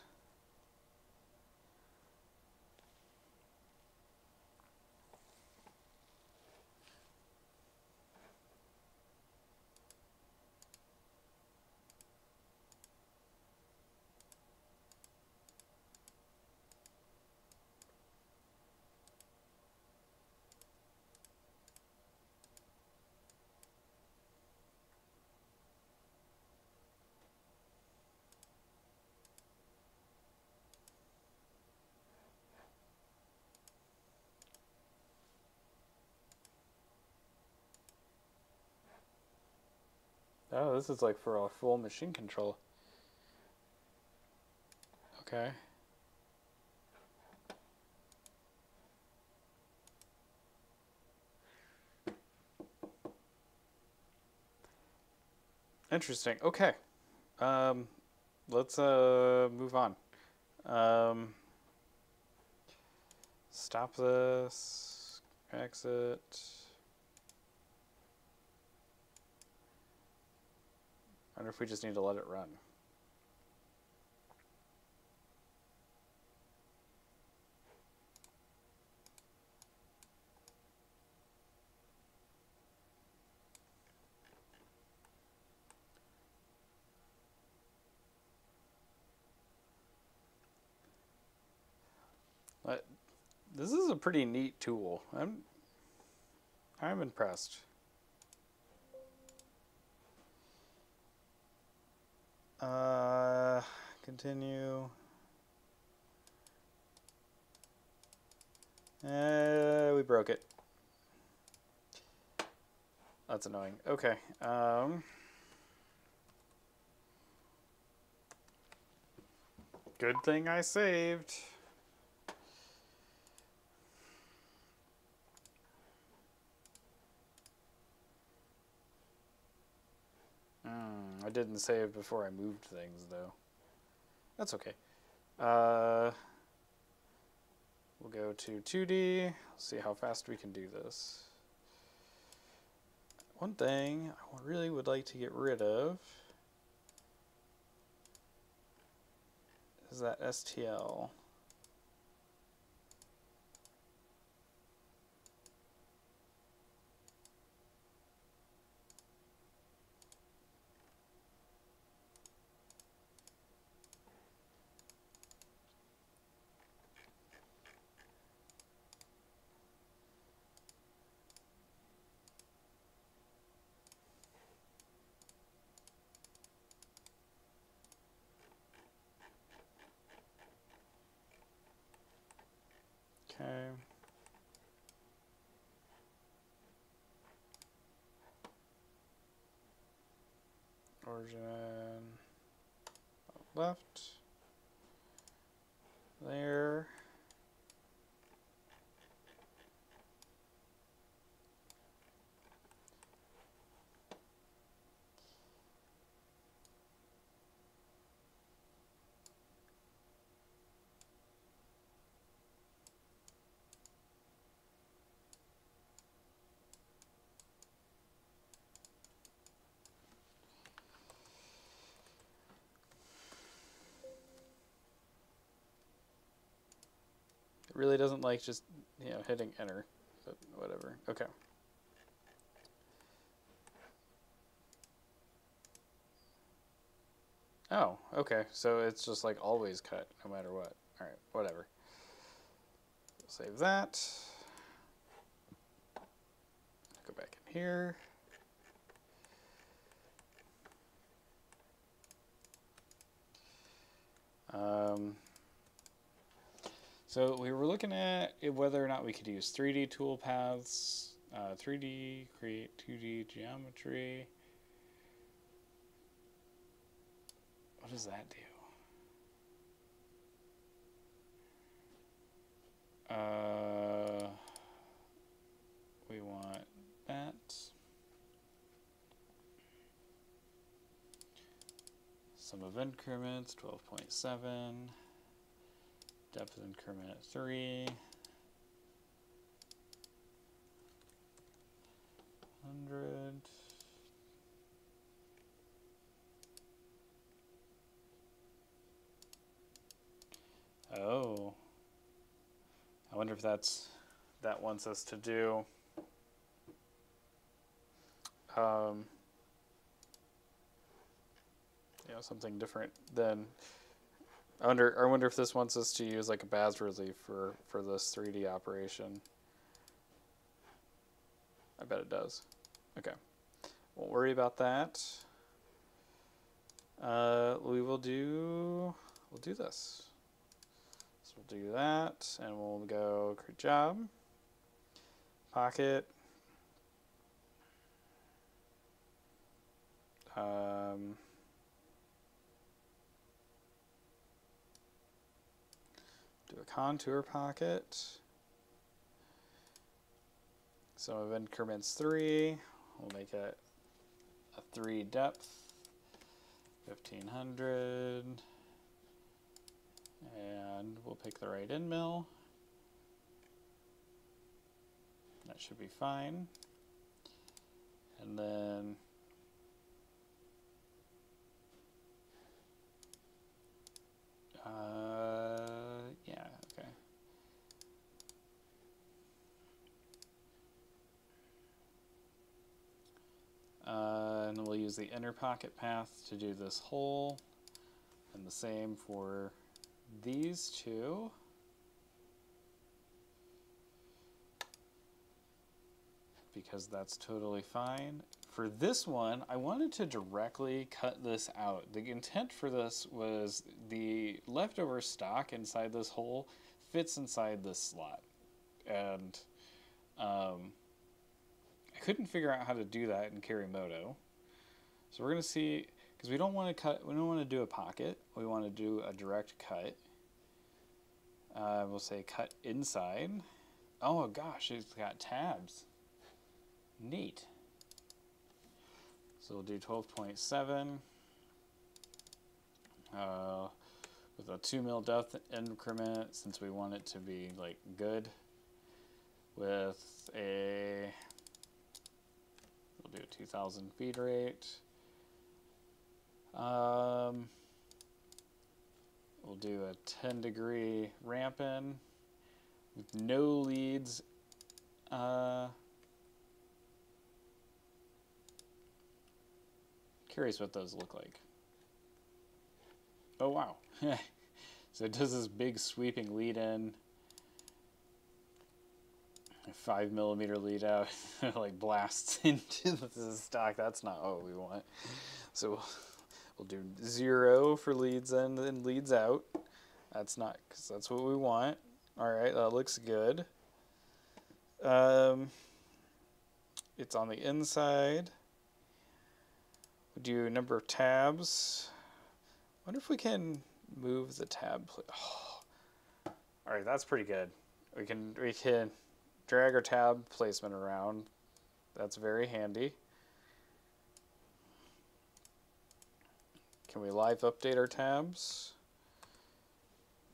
Oh, this is like for a full machine control. Okay. Interesting. Okay. Um, let's uh move on. Um, stop this. Exit. I wonder if we just need to let it run. But this is a pretty neat tool. I'm I'm impressed. Uh, continue. Uh, we broke it. That's annoying. Okay. Um, good thing I saved. Hmm, I didn't save before I moved things, though. That's okay. Uh, we'll go to 2D, see how fast we can do this. One thing I really would like to get rid of is that STL. Okay. Origin left. There. Really doesn't like just, you know, hitting enter, but whatever. Okay. Oh, okay. So it's just like always cut, no matter what. All right, whatever. Save that. Go back in here. Um, so we were looking at whether or not we could use 3D toolpaths, uh, 3D, create 2D geometry. What does that do? Uh, we want that. Sum of increments, 12.7. Depth increment at 3. 100. Oh. I wonder if that's that wants us to do um, you know something different than I wonder I wonder if this wants us to use like a bas relief for for this 3D operation. I bet it does. Okay. Won't worry about that. Uh, we will do we'll do this. So we'll do that and we'll go create job. Pocket. Um, do a contour pocket. Sum of increments 3. We'll make it a 3 depth. 1500. And we'll pick the right end mill. That should be fine. And then Uh, yeah, okay. Uh, and we'll use the inner pocket path to do this hole. And the same for these two. Because that's totally fine. For this one, I wanted to directly cut this out. The intent for this was the leftover stock inside this hole fits inside this slot. and um, I couldn't figure out how to do that in Kiri:Moto. So we're gonna see because we don't want to cut. We don't want to do a pocket. We want to do a direct cut. Uh, we'll say cut inside. Oh gosh, it's got tabs. Neat. So we'll do 12.7 uh, with a 2 mil depth increment since we want it to be like good with a we'll do a 2000 feed rate. Um, we'll do a 10 degree ramp in with no leads uh, curious what those look like. Oh wow. So it does this big sweeping lead in. A five millimeter lead out like blasts into the stock. That's not what we want. So we'll do zero for leads in and leads out. That's not because that's what we want. All right that looks good. Um, it's on the inside do number of tabs. Wonder if we can move the tab oh. all right that's pretty good. We can we can drag our tab placement around. That's very handy. Can we live update our tabs?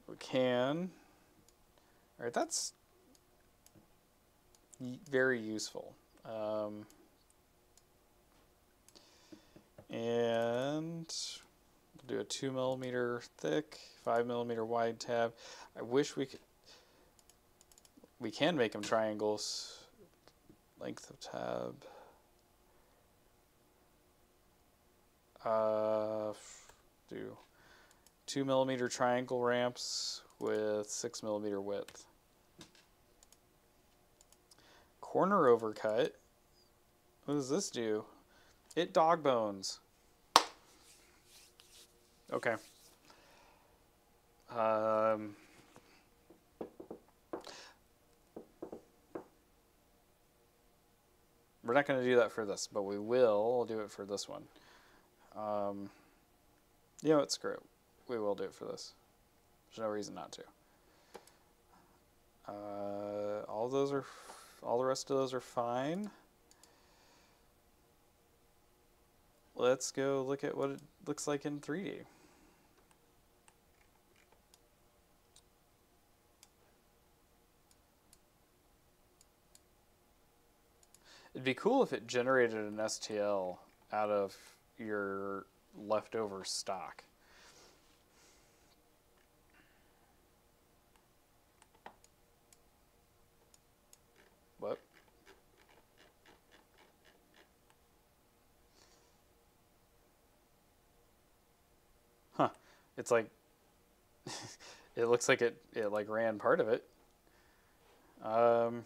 We can. All right that's very useful. Um, and do a two millimeter thick, five millimeter wide tab. I wish we could. We can make them triangles. Length of tab. Uh, do two millimeter triangle ramps with six millimeter width. Corner overcut. What does this do? It dog bones. Okay. Um, we're not going to do that for this, but we will do it for this one. Um, you know what? Screw it. We will do it for this. There's no reason not to. Uh, all those are, all the rest of those are fine. Let's go look at what it looks like in 3D. It'd be cool if it generated an STL out of your leftover stock. What? Huh. It's like it looks like it it like ran part of it. Um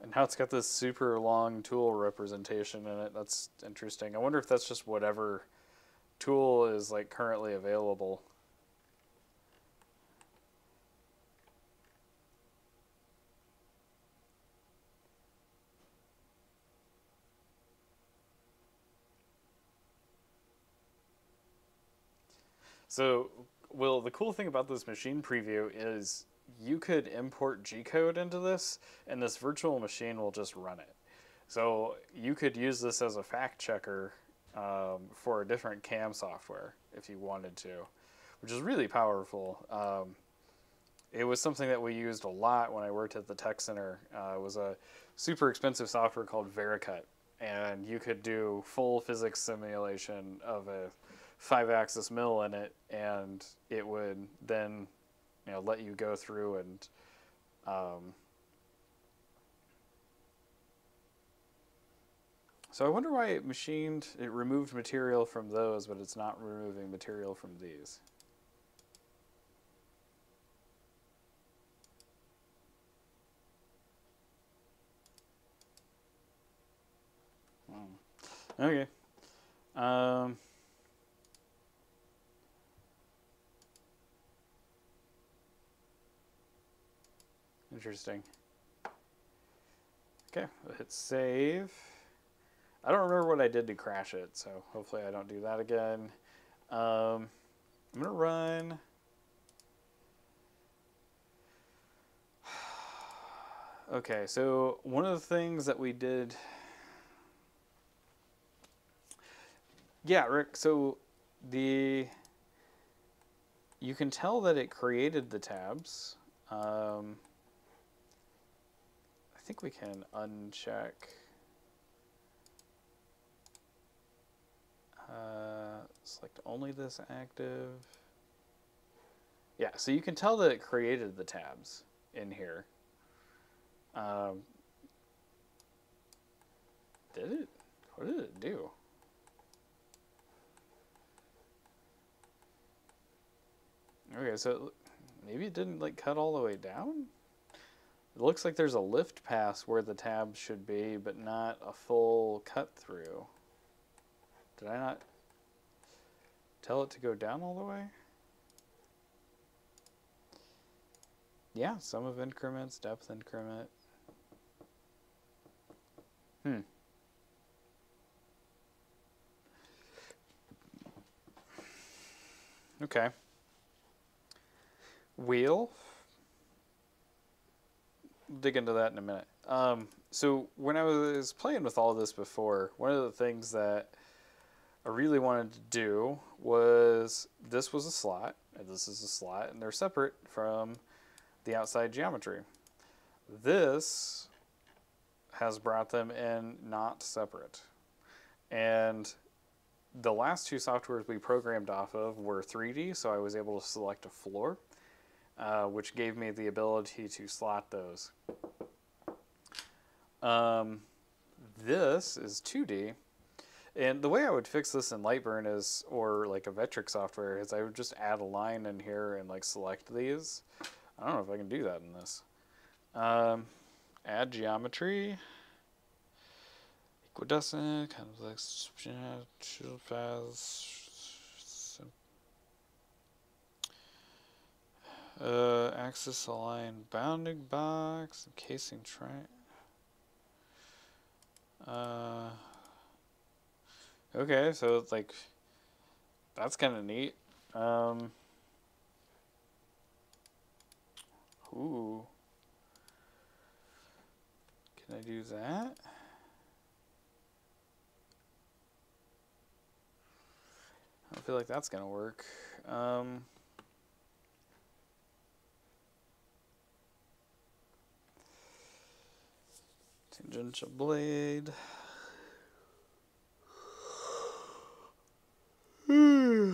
and now it's got this super long tool representation in it. That's interesting. I wonder if that's just whatever tool is like currently available. So, Will, the cool thing about this machine preview is you could import G code into this, and this virtual machine will just run it. So you could use this as a fact checker um, for a different CAM software if you wanted to, which is really powerful. Um, it was something that we used a lot when I worked at the tech center. Uh, it was a super expensive software called Vericut, and you could do full physics simulation of a five-axis mill in it, and it would then, you know, let you go through and um, so I wonder why it machined, it removed material from those, but it's not removing material from these. Hmm. Okay. Um, Interesting. Okay, we'll hit save. I don't remember what I did to crash it, so hopefully I don't do that again. Um, I'm gonna run. Okay, so one of the things that we did. Yeah, Rick. So the you can tell that it created the tabs. Um, I think we can uncheck. Uh, select only this active. Yeah, so you can tell that it created the tabs in here. Um, did it? What did it do? Okay, so maybe it didn't like cut all the way down. It looks like there's a lift pass where the tabs should be, but not a full cut through. Did I not tell it to go down all the way? Yeah, sum of increments, depth increment. Hmm. Okay. Wheel. Dig into that in a minute. Um, so when I was playing with all this before, one of the things that I really wanted to do was this was a slot, and this is a slot, and they're separate from the outside geometry. This has brought them in not separate. And the last two softwares we programmed off of were 3D, so I was able to select a floor, uh, which gave me the ability to slot those. Um, this is 2D, and the way I would fix this in Lightburn is, or like a Vectric software, is I would just add a line in here and like select these. I don't know if I can do that in this. Um, add geometry. Equidistant, complex paths. Uh, axis aligned bounding box, casing tri. Uh, okay, so it's like that's kind of neat. Um, ooh, can I do that? I don't feel like that's gonna work. Um, tangential blade.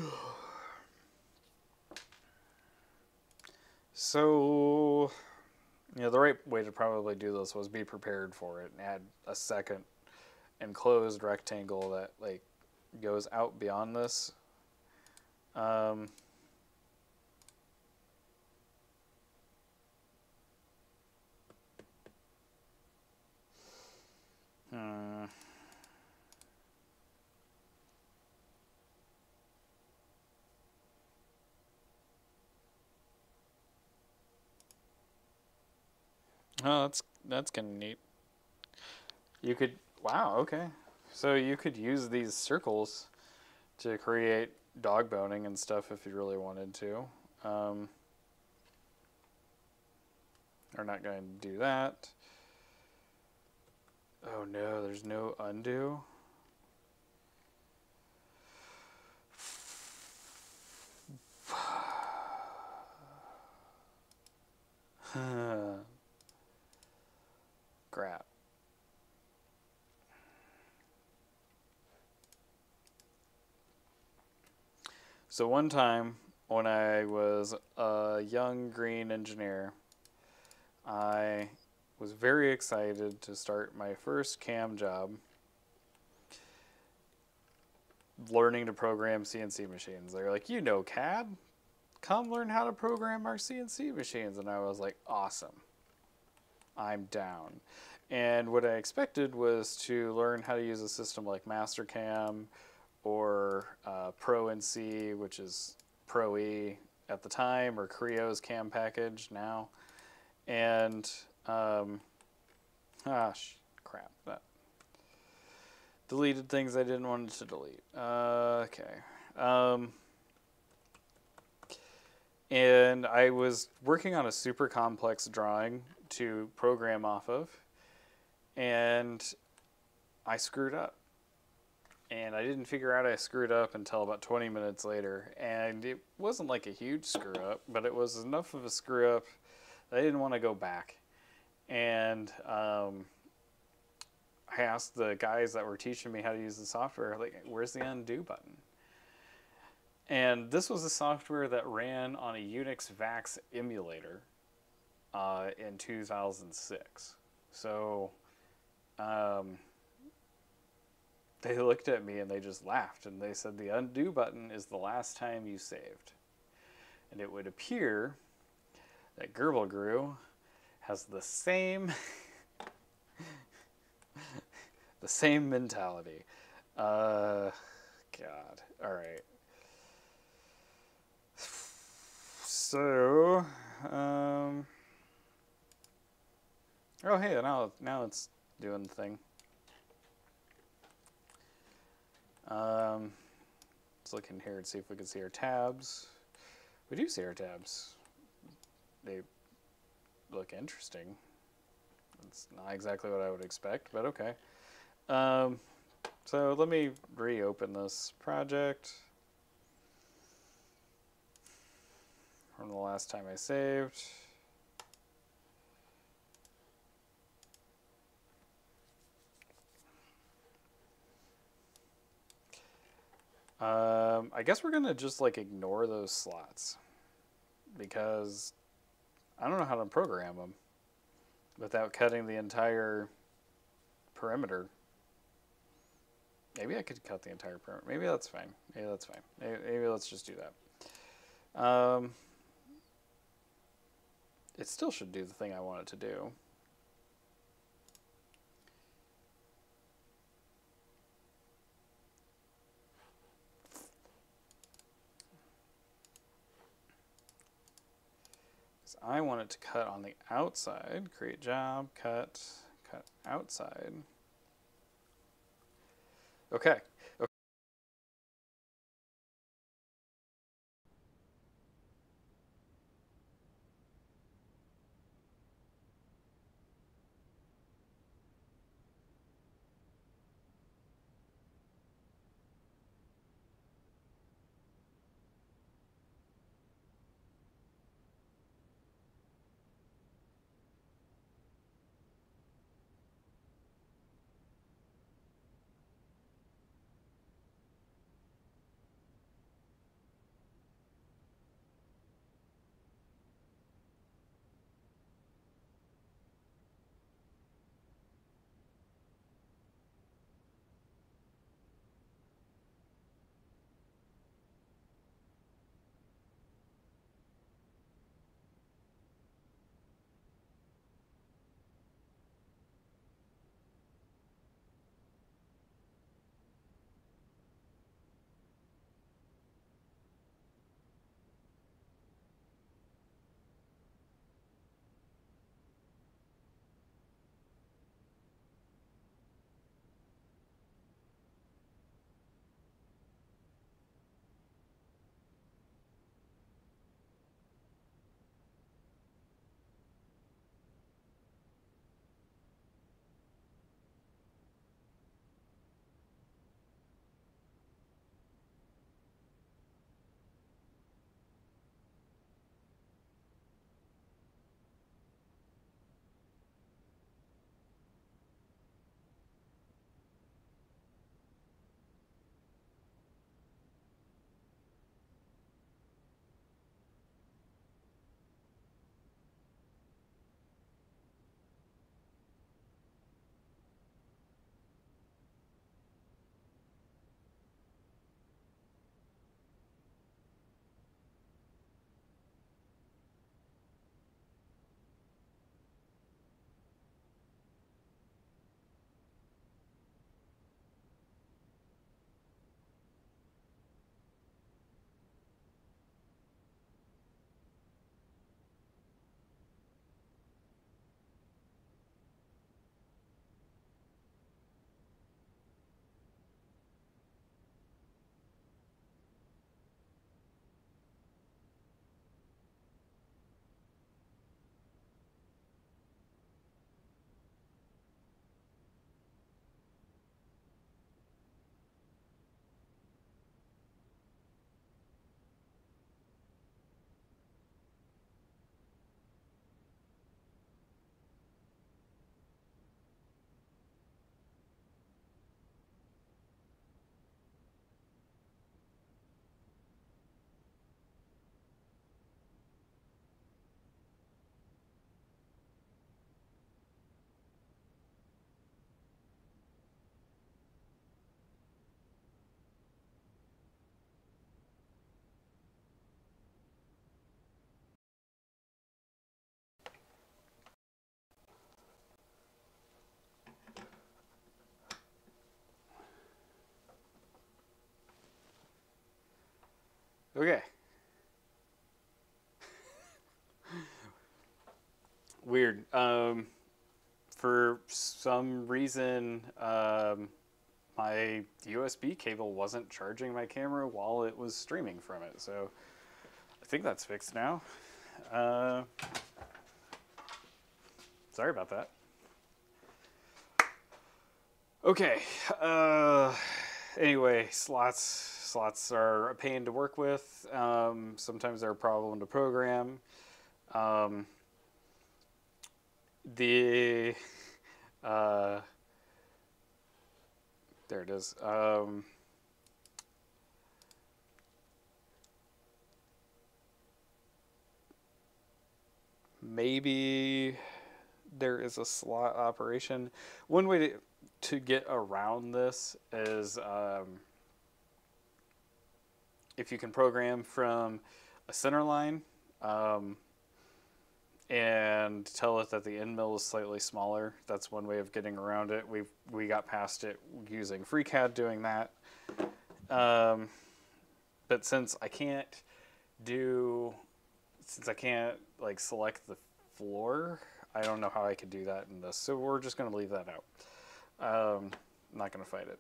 So, you know, the right way to probably do this was be prepared for it and add a second enclosed rectangle that like goes out beyond this. Um, hmm. Oh, that's that's kind of neat. You could wow, okay. So you could use these circles to create dog boning and stuff if you really wanted to. Um, we're not going to do that. Oh no, there's no undo. Crap. So one time when I was a young green engineer, I was very excited to start my first cam job learning to program CNC machines. They're like, "You know CAD? Come learn how to program our CNC machines." And I was like, "Awesome. I'm down." And what I expected was to learn how to use a system like Mastercam or uh, ProNC, which is Pro E at the time, or Creo's cam package now, and um, ah, crap. That deleted things I didn't want to delete. Uh, okay. Um, and I was working on a super complex drawing to program off of, and I screwed up. And I didn't figure out I screwed up until about 20 minutes later. And it wasn't like a huge screw up, but it was enough of a screw up that I didn't want to go back. And um, I asked the guys that were teaching me how to use the software, like, where's the undo button? And this was a software that ran on a Unix VAX emulator uh, in 2006. So um, they looked at me and they just laughed and they said, The undo button is the last time you saved. And it would appear that grblGRU has the same. the same mentality. Uh, God. All right. So, um, oh hey, now now it's doing the thing. Um, let's look in here and see if we can see our tabs. We do see our tabs. They look interesting. It's not exactly what I would expect, but okay. Um, so let me reopen this project. from the last time I saved. Um, I guess we're gonna just like ignore those slots because I don't know how to program them without cutting the entire perimeter. Maybe I could cut the entire perimeter. Maybe that's fine. Maybe that's fine. Maybe, let's just do that. Um, it still should do the thing I want it to do. I want it to cut on the outside, create job, cut, cut outside. Okay, Okay. Weird. Um, for some reason, um, my USB cable wasn't charging my camera while it was streaming from it. So I think that's fixed now. Uh, sorry about that. Okay. Uh, anyway, slots slots are a pain to work with. Um, sometimes they're a problem to program. Um, the uh, there it is. Um, maybe there is a slot operation. One way to to get around this is um, if you can program from a center line um, and tell it that the end mill is slightly smaller. That's one way of getting around it. We we got past it using FreeCAD doing that. Um, but since I can't do, since I can't like select the floor, I don't know how I could do that in this. So we're just going to leave that out. Um, I'm not going to fight it.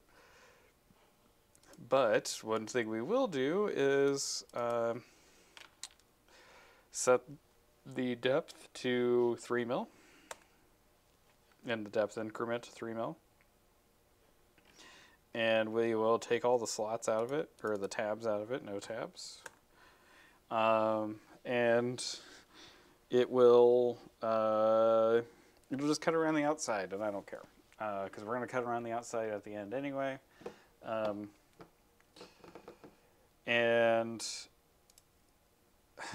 But one thing we will do is um, set the depth to 3 mil and the depth increment to 3 mil. And we will take all the slots out of it, or the tabs out of it, no tabs. Um, and it will uh, it'll just cut around the outside, and I don't care because we're going to cut around the outside at the end anyway. Um, and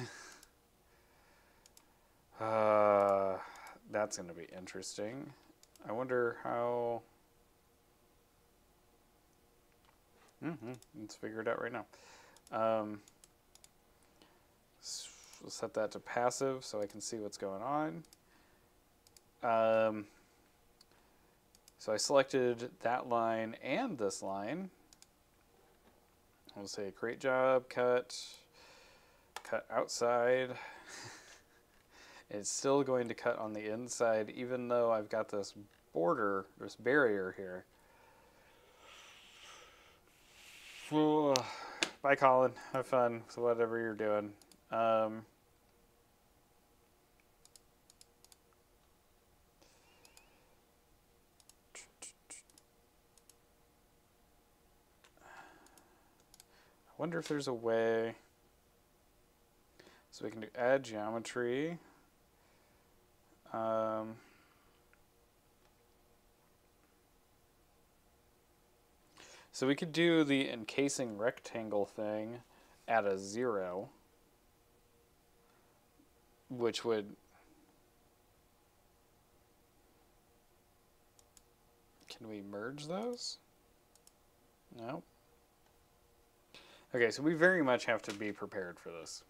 uh, that's going to be interesting. I wonder how. Mm-hmm. Let's figure it out right now. Um, we'll set that to passive so I can see what's going on. Um, so I selected that line and this line. We'll say create job, cut, cut outside. it's still going to cut on the inside even though I've got this border, this barrier here. Whew. Bye, Colin. Have fun with whatever you're doing. Um, wonder if there's a way. So we can do add geometry. Um, so we could do the encasing rectangle thing at a zero, which would Can we merge those? No. Okay, so we very much have to be prepared for this.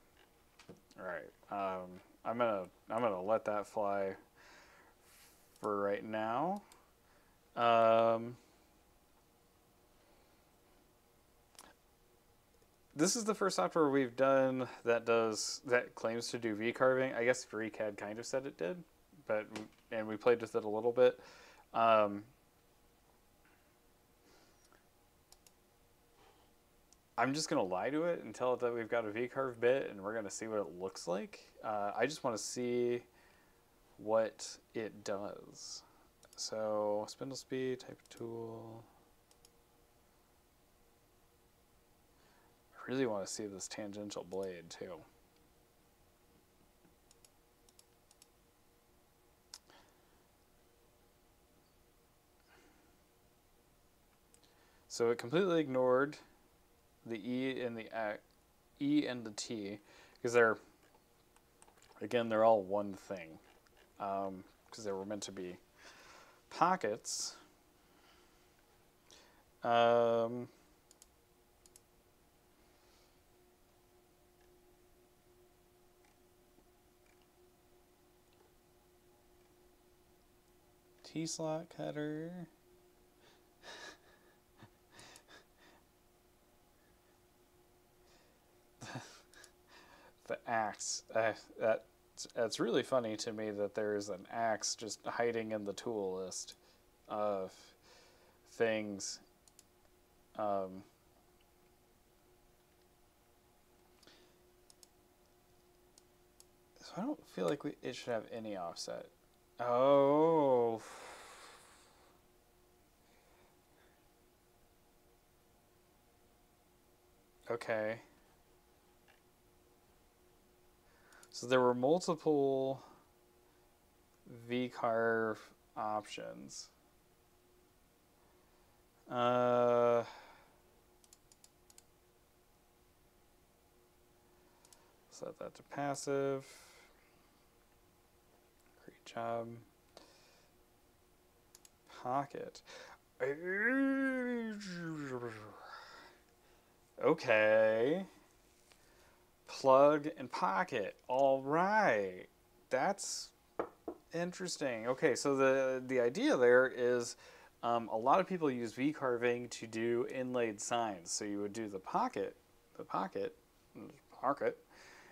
All right. Um, I'm gonna I'm gonna let that fly for right now. Um, this is the first software we've done that does that claims to do V carving. I guess FreeCAD kind of said it did, but and we played with it a little bit. Um, I'm just gonna lie to it and tell it that we've got a V-carve bit and we're gonna see what it looks like. Uh, I just want to see what it does. So spindle speed, type of tool. I really want to see this tangential blade too. So it completely ignored the E and the E and the T because they're again they're all one thing because um, they were meant to be pockets. Um, T slot cutter. The axe. Uh, that that's really funny to me that there's an axe just hiding in the tool list of things. Um, so I don't feel like we it should have any offset. Oh. Okay. So there were multiple V-carve options. Uh, set that to passive. Great job. Pocket. Okay. Plug and pocket. All right. That's interesting. Okay, so the the idea there is um, a lot of people use V carving to do inlaid signs. So you would do the pocket, the pocket, pocket,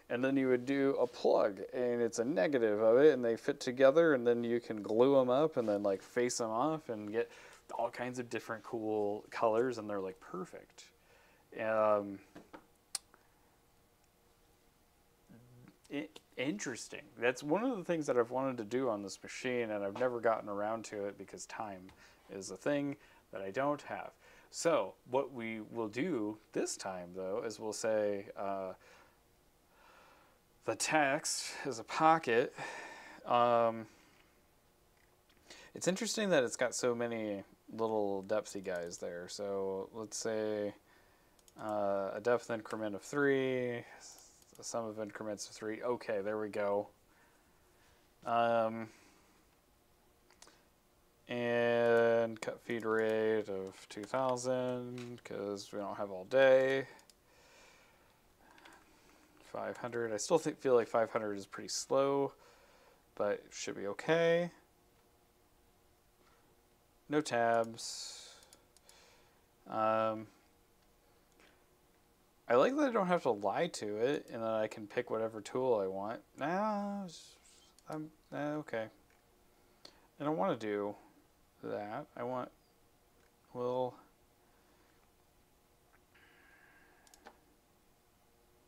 and then you would do a plug, and it's a negative of it, and they fit together, and then you can glue them up, and then like face them off, and get all kinds of different cool colors, and they're like perfect. Um, interesting. That's one of the things that I've wanted to do on this machine, and I've never gotten around to it because time is a thing that I don't have. So what we will do this time, though, is we'll say uh, the text is a pocket. Um, it's interesting that it's got so many little depthy guys there. So let's say uh, a depth increment of 3, the sum of increments of 3. Okay, there we go. Um, and cut feed rate of 2000 because we don't have all day. 500. I still think, feel like 500 is pretty slow, but should be okay. No tabs. Um, I like that I don't have to lie to it and that I can pick whatever tool I want. Nah, I'm eh, okay. I don't want to do that. I want, we'll,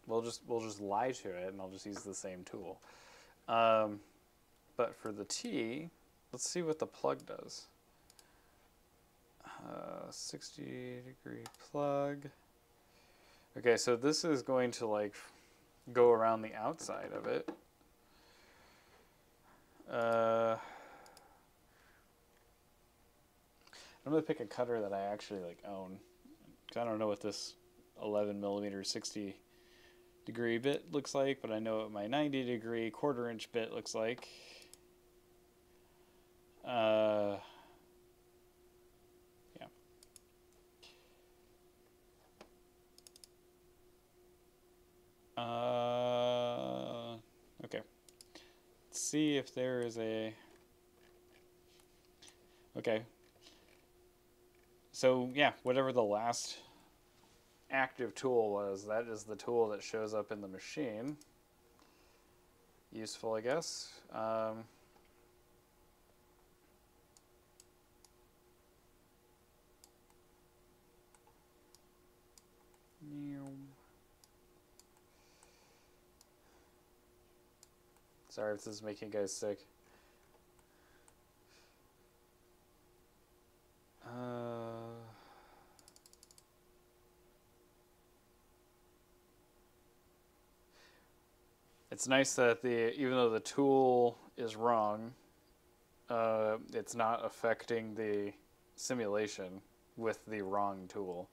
we'll just we'll just lie to it and I'll just use the same tool. Um, but for the T, let's see what the plug does. Uh, 60 degree plug. Okay, so this is going to like go around the outside of it. Uh, I'm gonna pick a cutter that I actually like own. Cause I don't know what this 11 millimeter 60 degree bit looks like, but I know what my 90 degree quarter inch bit looks like. Uh, Uh, okay. Let's see if there is a. Okay. So, yeah, whatever the last active tool was, that is the tool that shows up in the machine. Useful, I guess. Um, Sorry if this is making you guys sick. Uh, it's nice that the even though the tool is wrong, uh, it's not affecting the simulation with the wrong tool.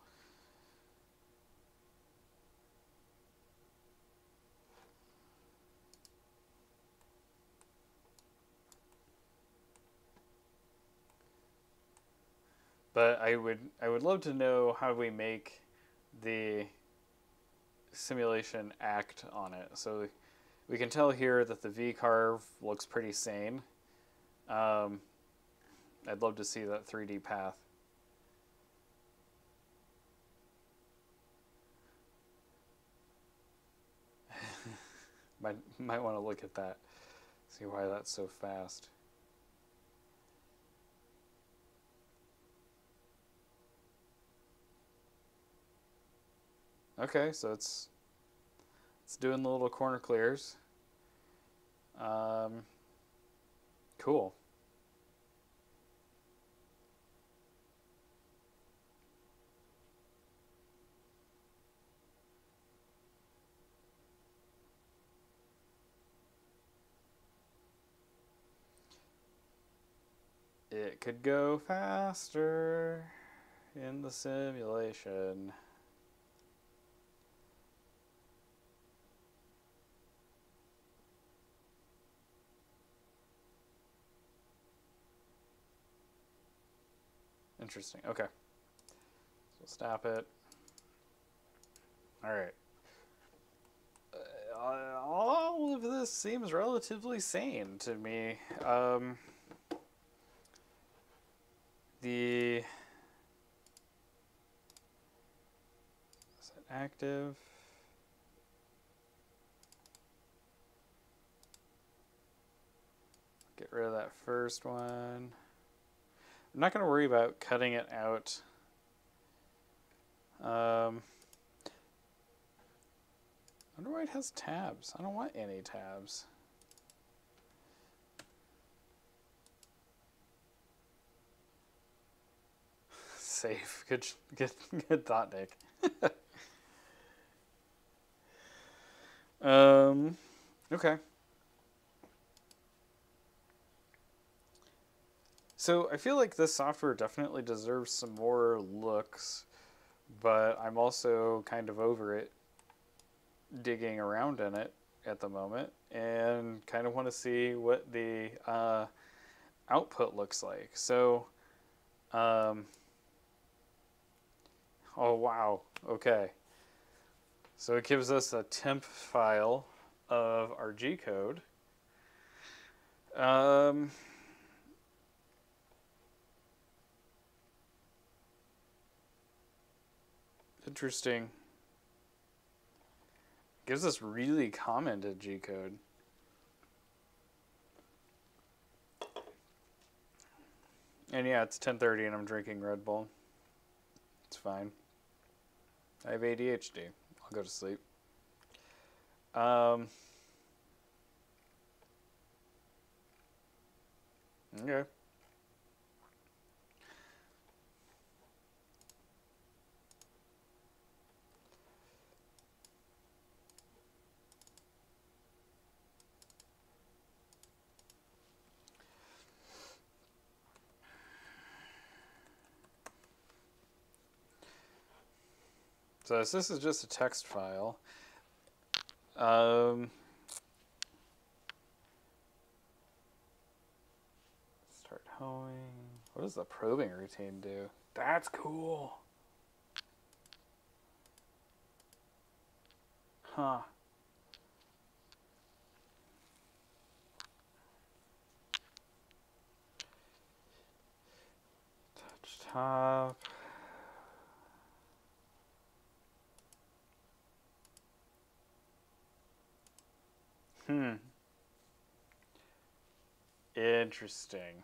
But I would I would love to know how we make the simulation act on it. So we can tell here that the V carve looks pretty sane. Um, I'd love to see that 3D path. Might might want to look at that. See why that's so fast. Okay, so it's it's doing the little corner clears. Um, cool. It could go faster in the simulation. Interesting. Okay. So stop it. All right. Uh, all of this seems relatively sane to me. Um, the is it active? Get rid of that first one. I'm not going to worry about cutting it out. Um, I wonder why it has tabs. I don't want any tabs. Safe. Good, good, good thought, Nick. um, okay. So I feel like this software definitely deserves some more looks, but I'm also kind of over it digging around in it at the moment and kind of want to see what the uh, output looks like. So, um, oh wow, okay. So it gives us a temp file of our G code. Um, Interesting. Gives us really commented G code. And yeah, it's 10:30 and I'm drinking Red Bull. It's fine. I have ADHD. I'll go to sleep. Um Okay. So this is just a text file. Um, start hoeing. What does the probing routine do? That's cool. Huh. Touch top. Hmm. Interesting.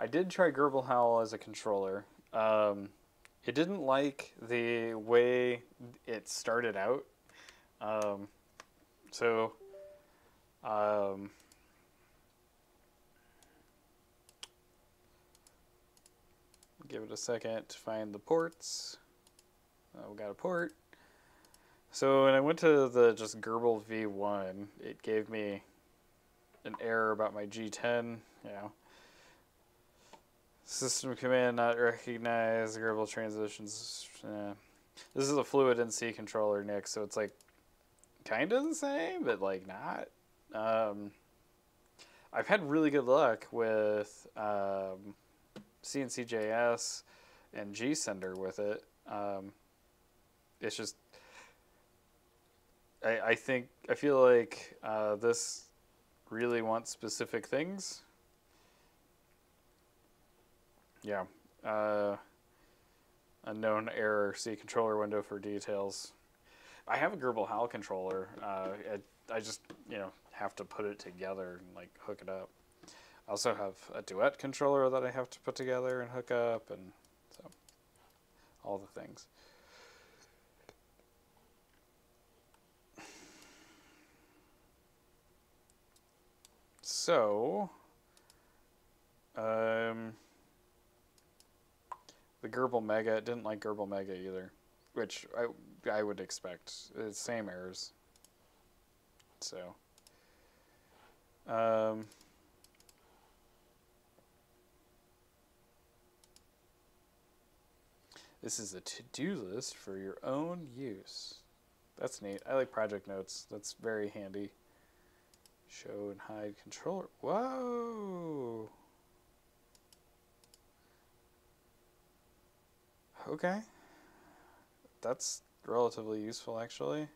I did try grblHAL as a controller. Um, it didn't like the way it started out. Um, so, um, give it a second to find the ports. Uh, we got a port. So when I went to the just Grbl V1, it gave me an error about my G10. You know, system command not recognized, Grbl transitions. Eh. This is a FluidNC controller, Nick. So it's like kind of the same, but like not. Um, I've had really good luck with um, CNCJS and GSender with it. Um, it's just, I, I think, I feel like uh, this really wants specific things. Yeah. Uh, Unknown error. See controller window for details. I have a grblHAL controller. Uh, I just you know have to put it together and like hook it up. I also have a Duet controller that I have to put together and hook up, and so all the things. So, um, the Grbl Mega didn't like Grbl Mega either, which I I would expect. It's same errors. So, um, this is a to-do list for your own use. That's neat. I like project notes. That's very handy. Show and hide controller. Whoa. Okay. That's relatively useful, actually.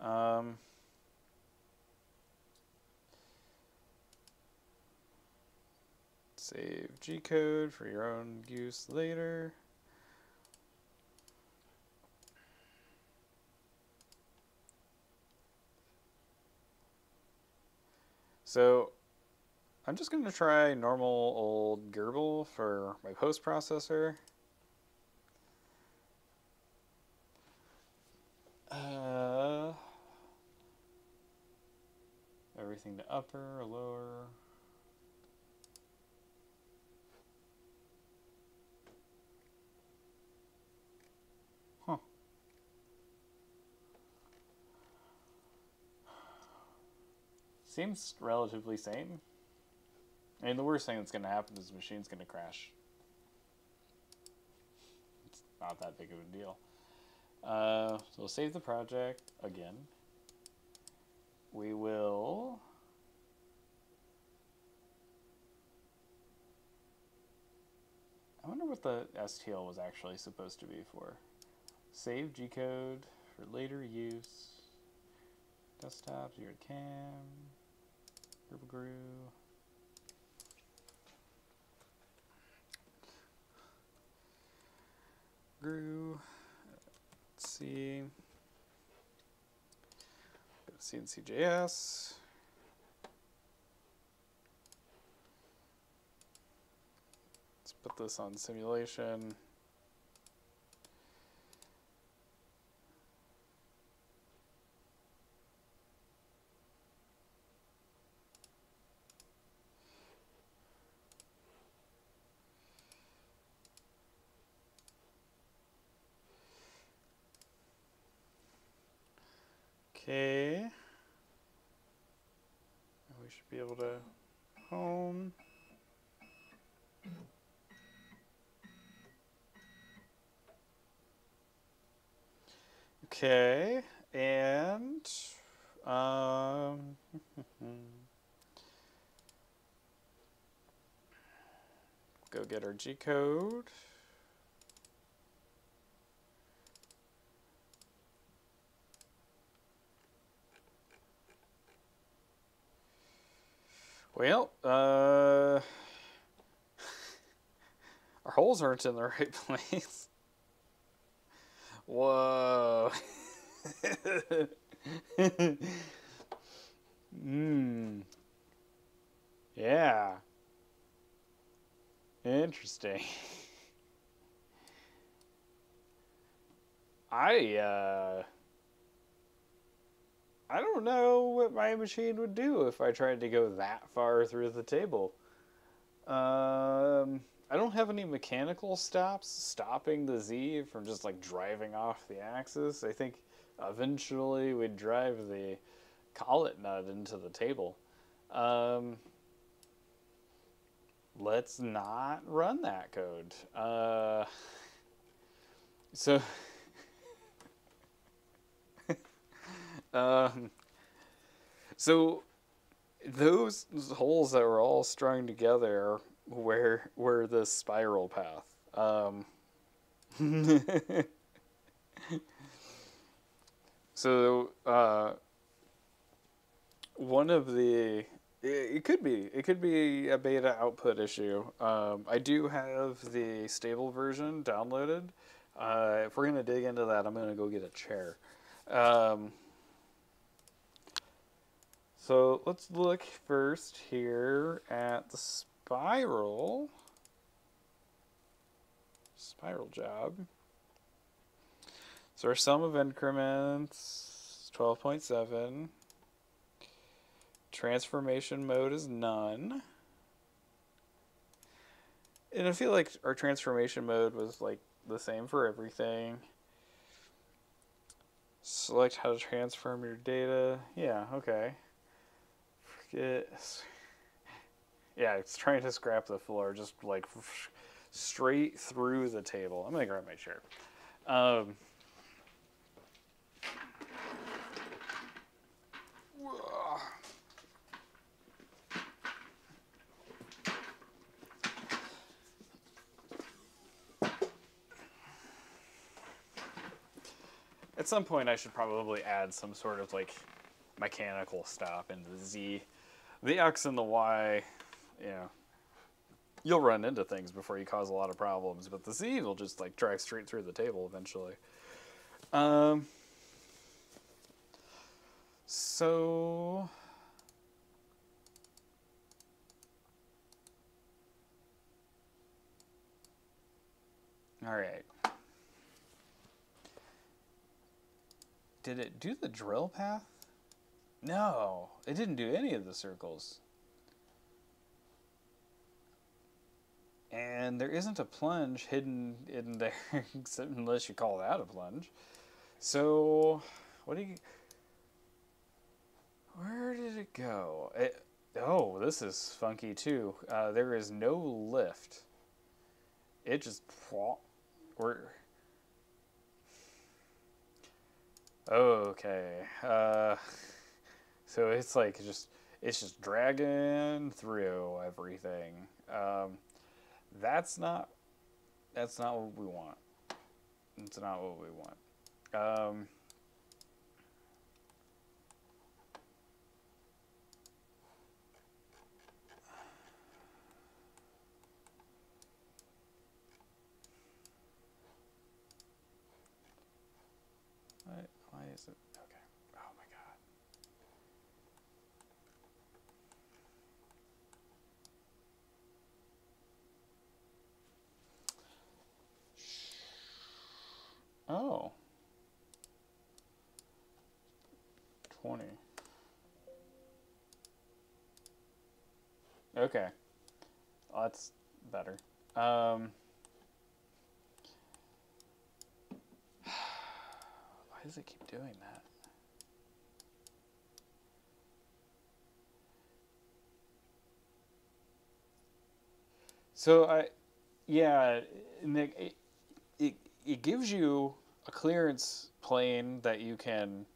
Um, save G code for your own use later. So I'm just going to try normal old Grbl for my post processor. Uh, everything to upper, lower. Huh. Seems relatively sane. I mean, the worst thing that's going to happen is the machine's going to crash. It's not that big of a deal. Uh, so we'll save the project again. We will. I wonder what the STL was actually supposed to be for. Save G code for later use. Desktop, zero cam, Grew. Grew. Let's see. Go to CNCJS. Let's put this on simulation. Okay. We should be able to home. Okay, and um, go get our G code. Well, uh, our holes aren't in the right place. Whoa. Hmm. Yeah. Interesting. I, uh, I don't know what my machine would do if I tried to go that far through the table. Um, I don't have any mechanical stops stopping the Z from just like driving off the axis. I think eventually we'd drive the collet nut into the table. Um, let's not run that code. Uh, so. Um, so those holes that were all strung together were were the spiral path. Um, so uh, one of the It, it could be. It could be a beta output issue. Um, I do have the stable version downloaded. Uh, if we're gonna dig into that, I'm gonna go get a chair. Um, so let's look first here at the spiral. Spiral job. So our sum of increments, 12.7. Transformation mode is none. And I feel like our transformation mode was like the same for everything. Select how to transform your data. Yeah, okay. Forget. Yeah, it's trying to scrap the floor, just like straight through the table. I'm gonna grab my chair. Um, At some point, I should probably add some sort of like mechanical stop into the Z. The X and the Y, you know, you'll run into things before you cause a lot of problems, but the Z will just like drag straight through the table eventually. Um, so. All right. Did it do the drill path? No, it didn't do any of the circles. And there isn't a plunge hidden in there, unless you call that a plunge. So, what do you... Where did it go? It, oh, this is funky too. Uh, there is no lift. It just... Where... Okay. Uh, so it's like just it's just dragging through everything. Um, that's not that's not what we want. It's not what we want. Um, Why, why is it? Okay. Oh my god. Oh. 20. Okay. Well, that's better. Um, why does it keep doing that? So I, yeah, Nick, it, it, it gives you a clearance plane that you can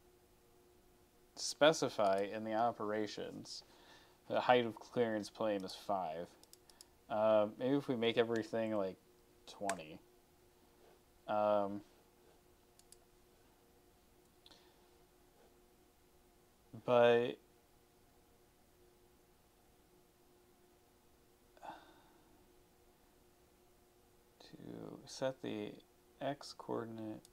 specify in the operations. The height of clearance plane is five. Uh, maybe if we make everything like 20. Um, but to set the x coordinate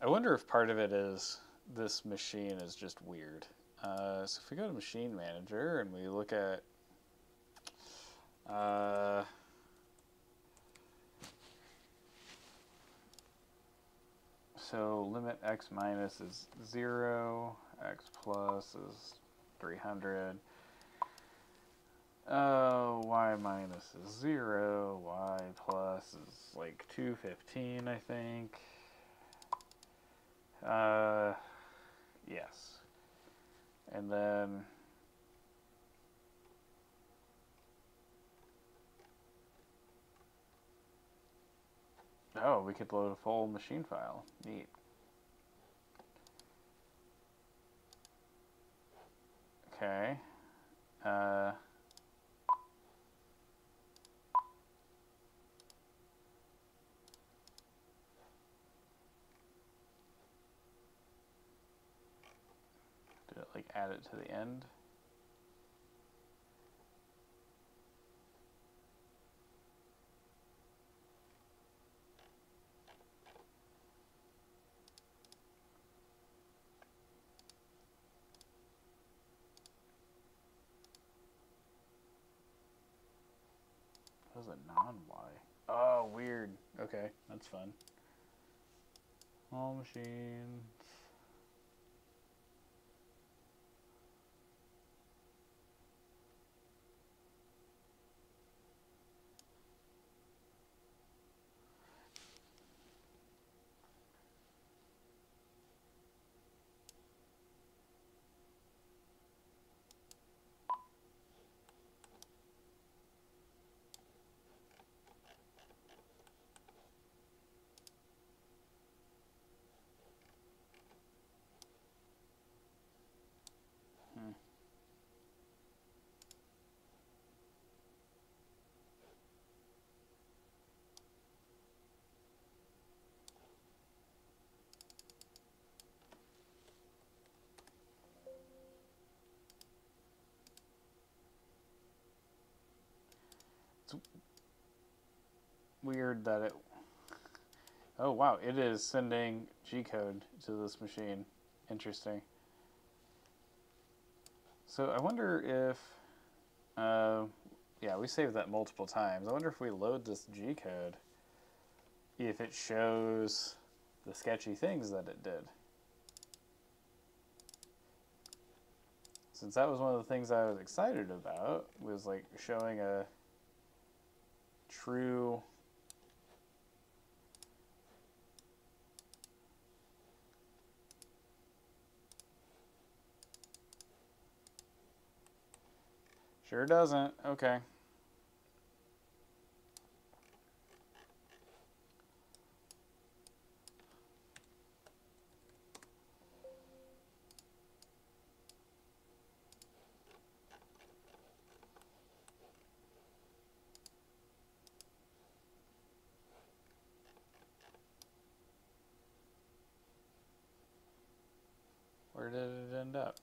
I wonder if part of it is this machine is just weird. Uh, so if we go to Machine Manager and we look at uh, so limit x minus is 0, x plus is 300. Uh, y minus is 0, y plus is like 215, I think. Uh, yes. And then Oh, we could load a full machine file. Neat. Okay. Uh, like add it to the end. Was a non-Y. Oh, weird. Okay, that's fun. All machines. weird that it. Oh wow! It is sending G code to this machine. Interesting. So I wonder if, uh, yeah, we saved that multiple times. I wonder if we load this G code, if it shows the sketchy things that it did. Since that was one of the things I was excited about, was like showing a true Sure doesn't. Okay. Where did it end up?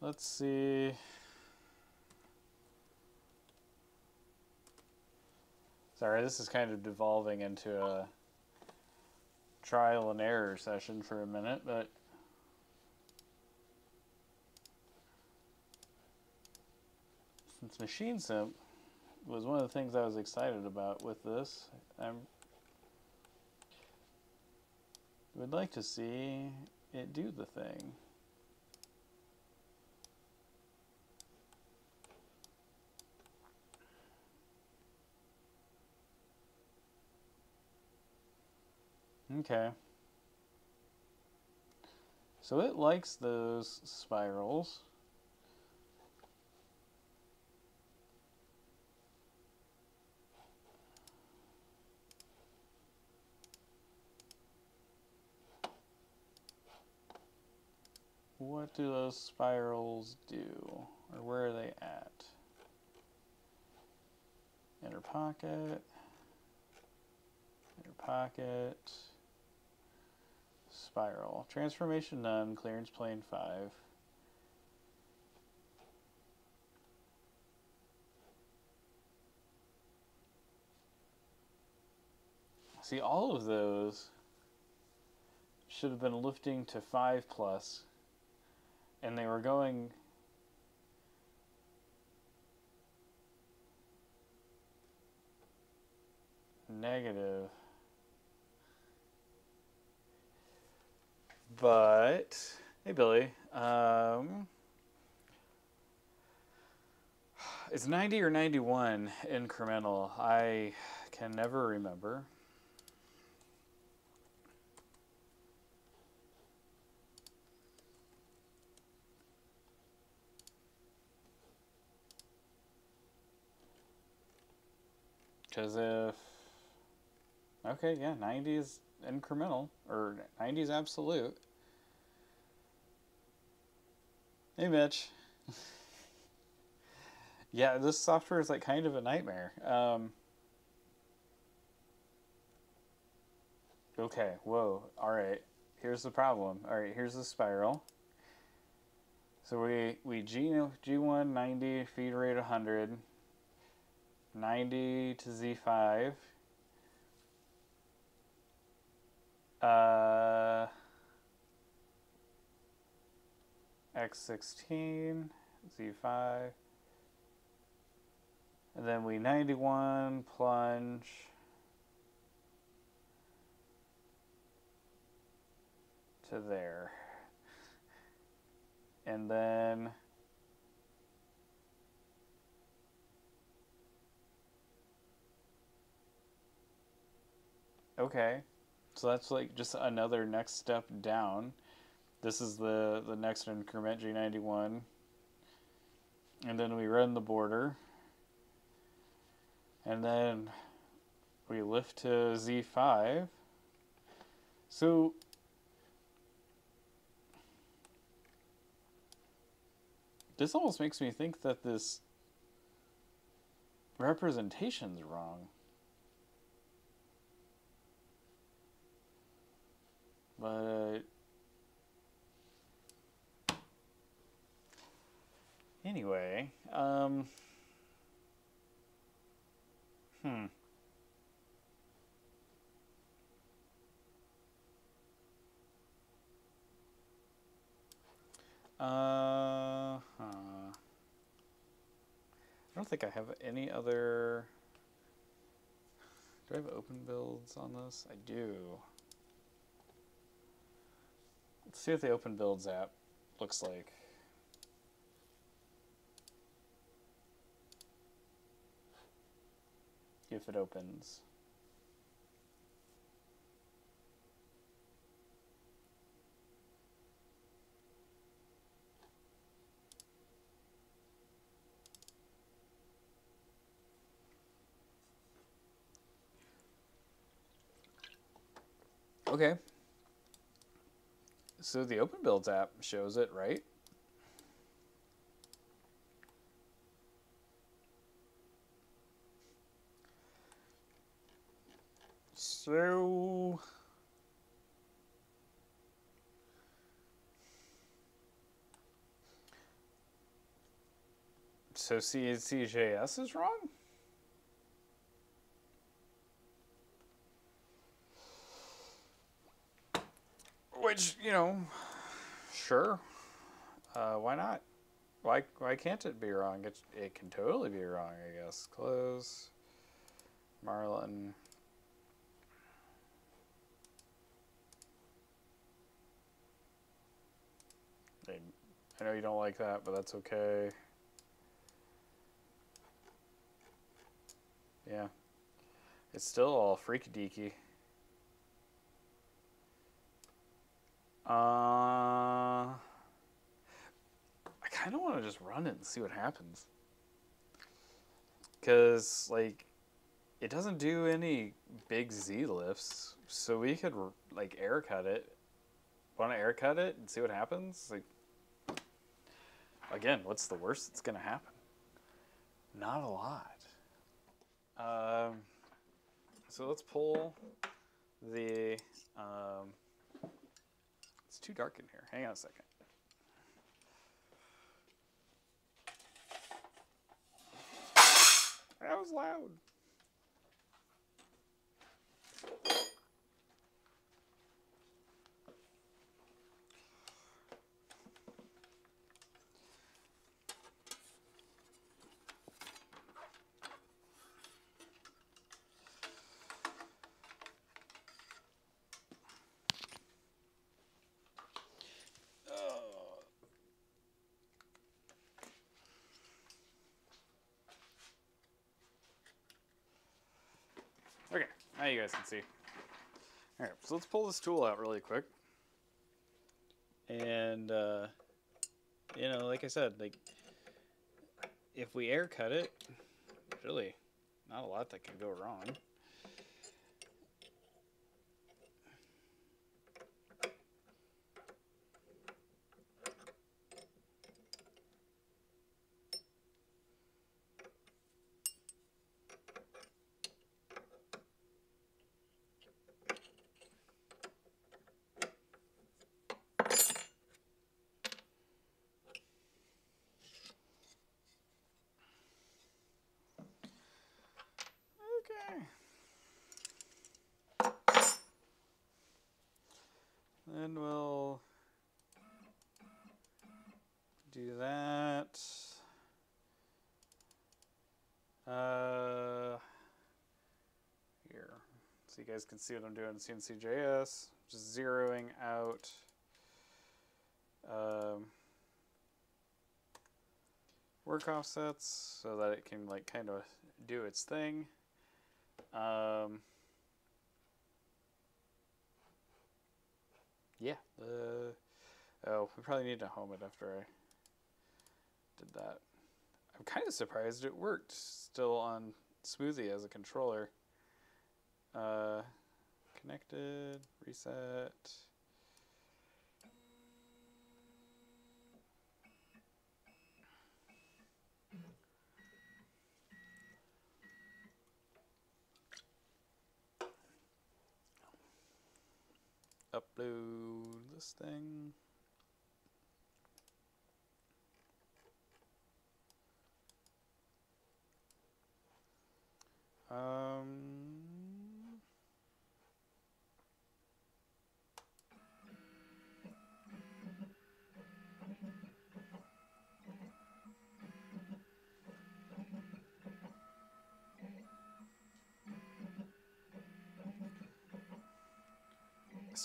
Let's see. Sorry, this is kind of devolving into a trial and error session for a minute, but Machine Sim was one of the things I was excited about with this, I would like to see it do the thing. Okay. So it likes those spirals. What do those spirals do? Or where are they at? Inner pocket. Inner pocket. Spiral. Transformation none. Clearance plane 5. See, all of those should have been lifting to 5 plus, and they were going negative. But hey, Billy, um, it's ninety or ninety-one incremental. I can never remember. Because if okay, yeah, ninety is incremental or ninety is absolute. Hey, Mitch. yeah, this software is like kind of a nightmare. Um, okay, whoa. All right. Here's the problem. All right, here's the spiral. So we we G G1 90 feed rate 100 90 to Z5 uh X16 Z5 and then we 91 plunge. To there. And then okay. So that's like just another next step down. This is the the next increment g91 and then we run the border. And then we lift to z5 so This almost makes me think that this representation's wrong. But anyway, um, hmm. Uh, huh. I don't think I have any other. Do I have OpenBuilds on this? I do. See what the OpenBuilds app looks like. If it opens. Okay. So the OpenBuilds app shows it, right? So So CJS is wrong? Which, you know, sure. Uh, why not? Why why can't it be wrong? It, it can totally be wrong, I guess. Close. Marlin. I, I know you don't like that, but that's okay. Yeah. It's still all freaky deaky. Uh, I kind of want to just run it and see what happens. Because, like, it doesn't do any big Z lifts, so we could, like, air cut it. Want to air cut it and see what happens? Like, again, what's the worst that's going to happen? Not a lot. Um, so let's pull the. Um, it's too dark in here. Hang on a second. That was loud. Oh. Okay, now you guys can see. All right, so let's pull this tool out really quick. And, uh, you know, like I said, like, if we air cut it, really, not a lot that can go wrong. Guys can see what I'm doing in CNCJS. Just zeroing out um, work offsets so that it can like kind of do its thing. Um, yeah. Uh, oh, we probably need to home it after I did that. I'm kind of surprised it worked still on Smoothie as a controller. Uh, connected, reset. Upload this thing. Um,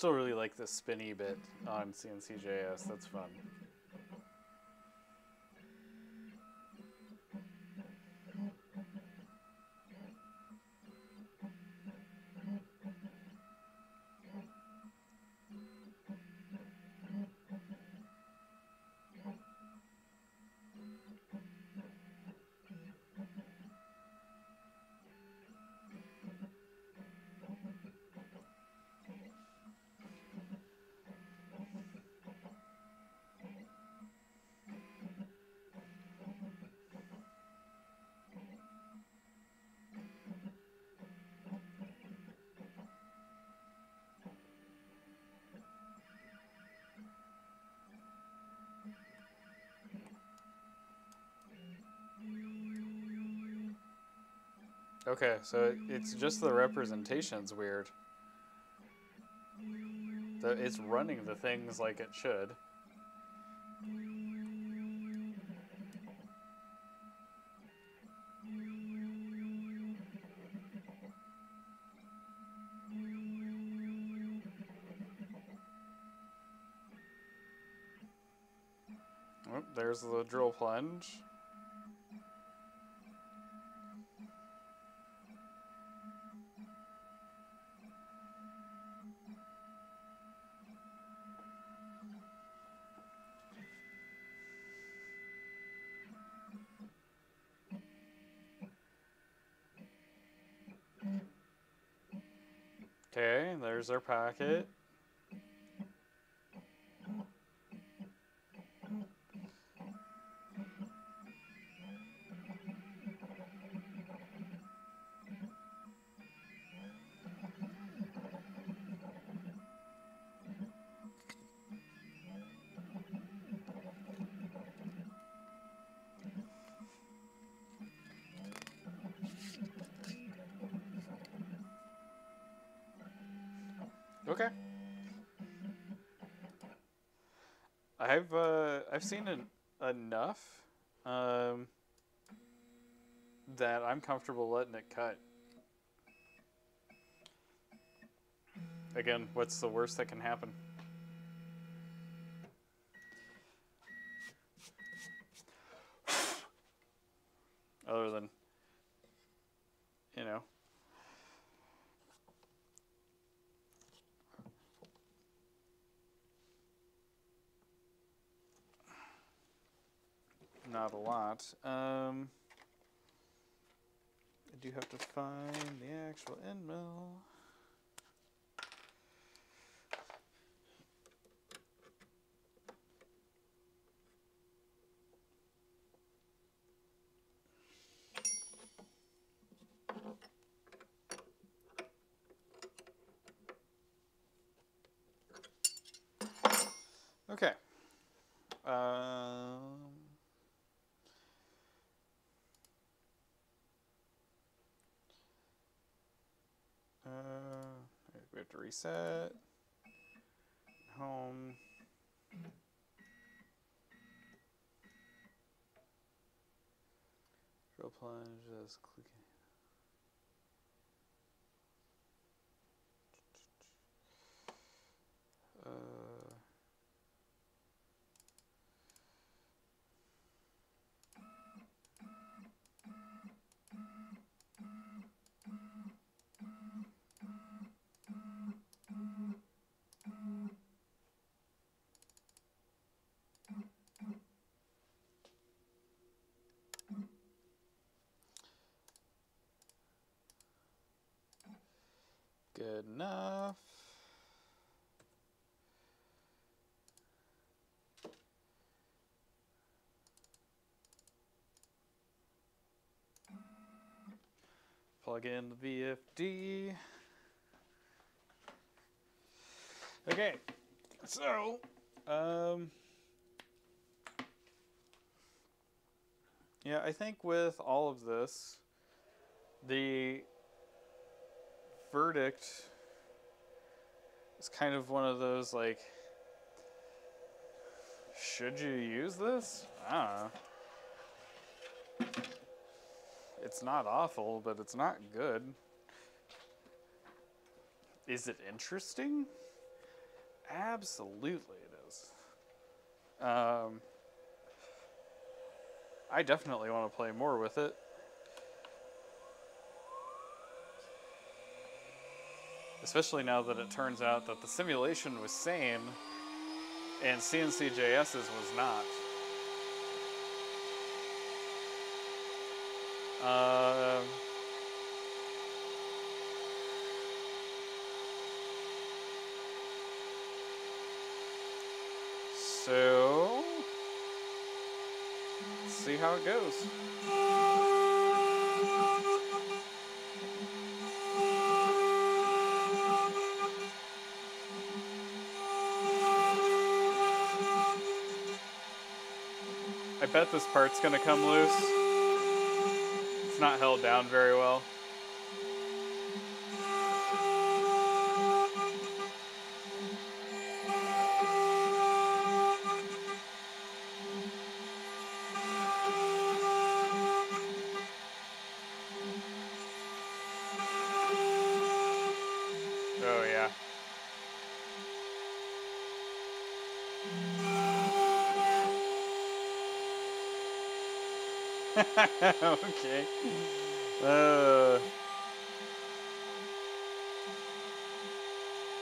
still really like the spinny bit on CNCJS. That's fun. Okay, so it's just the representation's weird. The, it's running the things like it should. Oh, there's the drill plunge. There's our packet. Okay. I've uh, I've seen en- enough um, that I'm comfortable letting it cut. Again, what's the worst that can happen? Other than, you know. Um, I do have to find the actual end mill. reset, home. Drill plunge, just click. Uh, enough. Plug in the VFD. Okay, so, um, yeah, I think with all of this, the verdict is kind of one of those like, should you use this? I don't know. It's not awful, but it's not good. Is it interesting? Absolutely, it is. Um, I definitely want to play more with it. Especially now that it turns out that the simulation was sane and CNCJS's was not. Uh, so, see how it goes. Bet this part's gonna come loose. It's not held down very well. Okay. Uh,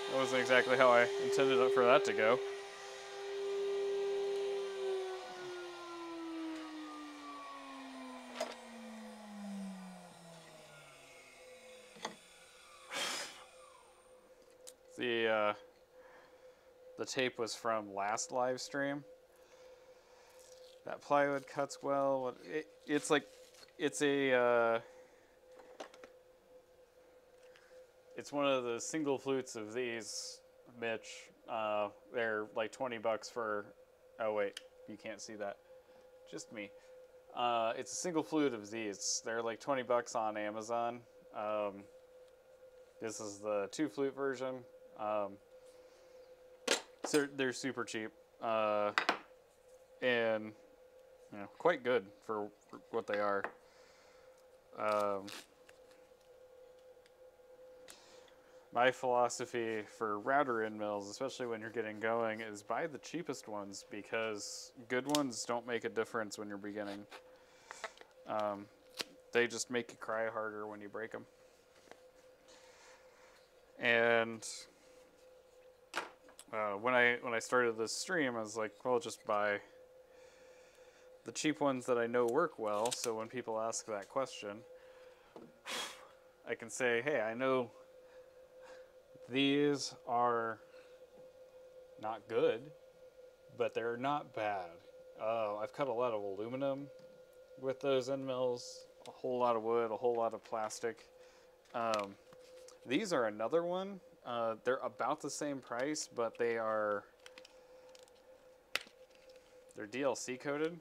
that wasn't exactly how I intended for that to go. The uh, the tape was from last live stream. That plywood cuts well. It, it's like, it's a. Uh, it's one of the single flutes of these, Mitch. Uh, they're like twenty bucks for. Oh wait, you can't see that. Just me. Uh, it's a single flute of these. They're like twenty bucks on Amazon. Um, this is the two flute version. Um, so they're, they're super cheap. Uh, and know, quite good for, for what they are. Um, my philosophy for router end mills, especially when you're getting going, is buy the cheapest ones because good ones don't make a difference when you're beginning. Um, they just make you cry harder when you break them. And uh, when I when I started this stream, I was like, well, just buy the cheap ones that I know work well. So when people ask that question, I can say, hey, I know these are not good, but they're not bad. Uh, I've cut a lot of aluminum with those end mills, a whole lot of wood, a whole lot of plastic. Um, these are another one. Uh, they're about the same price, but they are they're DLC coated,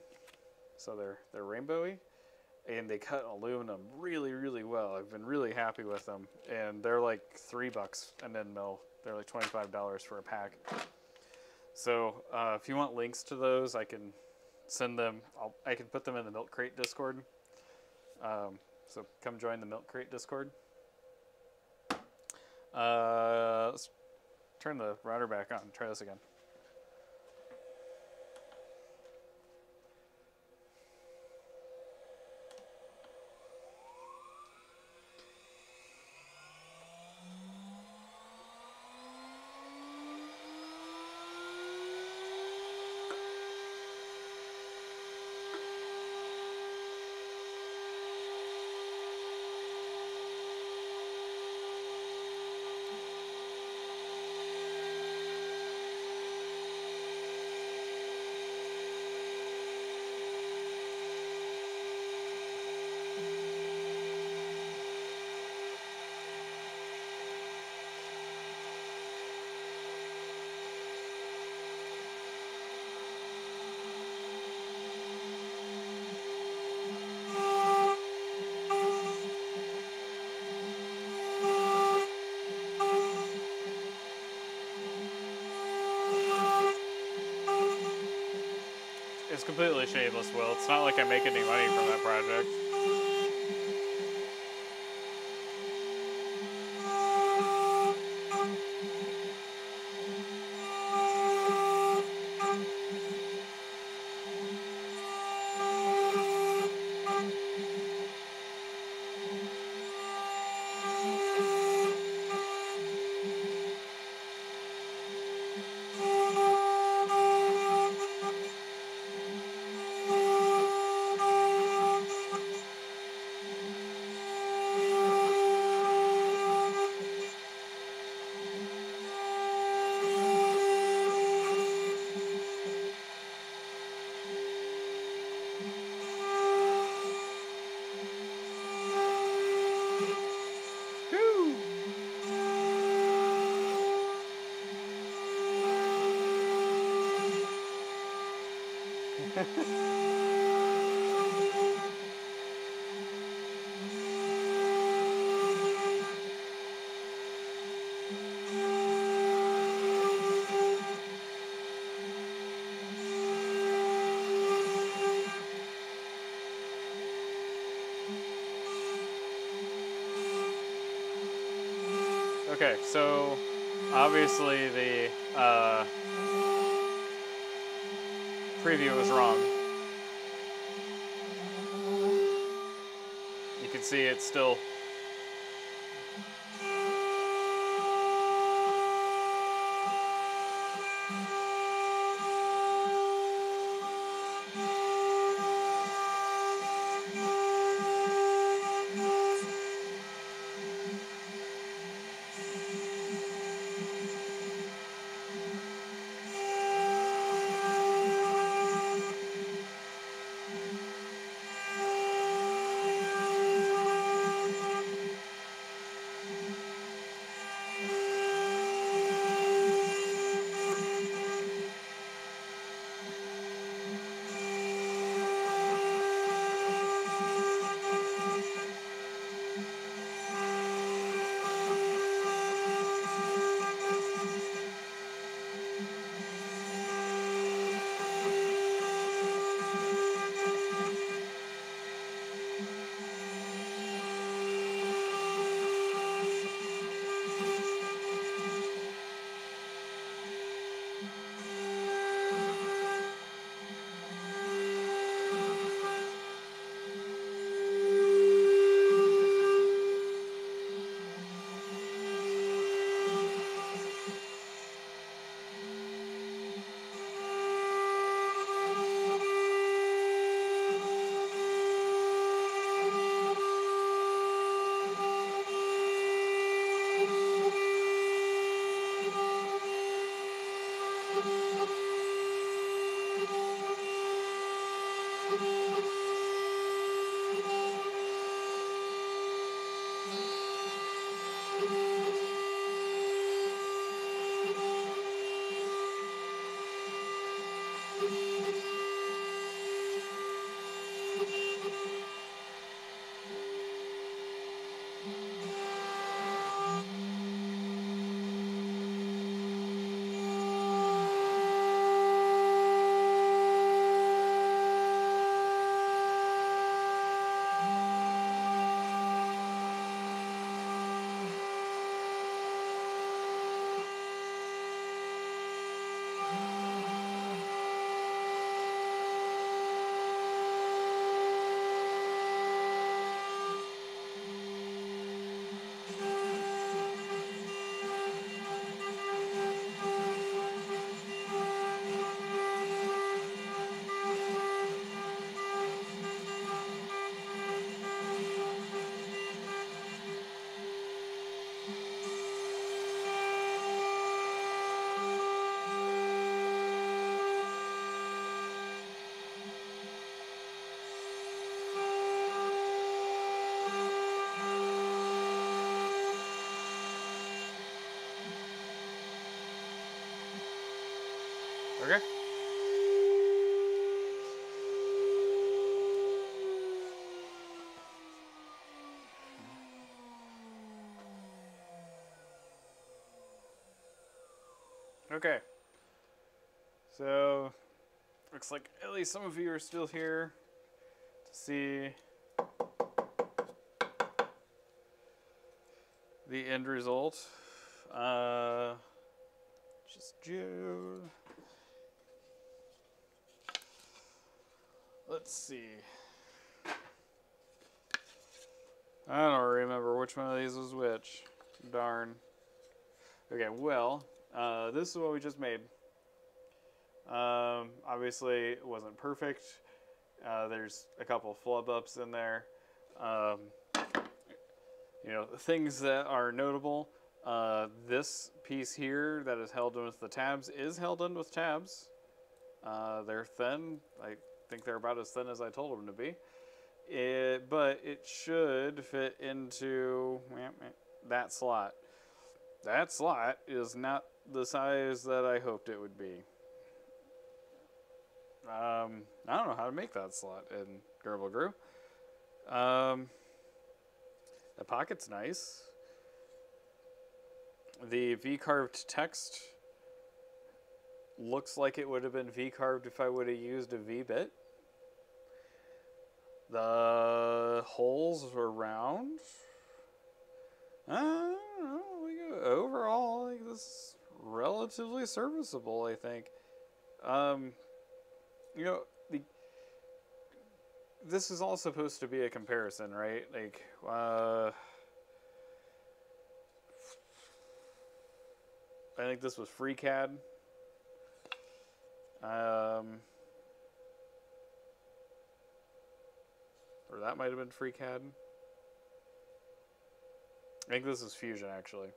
so they're they're rainbowy, and they cut aluminum really really well. I've been really happy with them, and they're like three bucks an end mill. They're like twenty five dollars for a pack. So uh, if you want links to those, I can send them. I'll, I can put them in the Milk Crate Discord. Um, so come join the Milk Crate Discord. Uh, let's turn the router back on. Try this again. Okay, so obviously the uh, preview was wrong. You can see it's still. Looks like at least some of you are still here to see the end result. Uh, just Joe. Let's see. I don't remember which one of these was which. Darn. Okay, well, uh, this is what we just made. Um, obviously, it wasn't perfect. Uh, there's a couple flub ups in there. Um, you know, things that are notable. Uh, this piece here that is held in with the tabs is held in with tabs. Uh, they're thin. I think they're about as thin as I told them to be. It, but it should fit into that slot. That slot is not the size that I hoped it would be. Um, I don't know how to make that slot in grblGRU. Um, the pocket's nice. The V-carved text looks like it would have been V-carved if I would have used a V-bit. The holes were round. Uh, overall, like this is relatively serviceable, I think. Um, you know, the this is all supposed to be a comparison, right? Like, uh, I think this was FreeCAD. Um, or that might have been FreeCAD. I think this is Fusion, actually.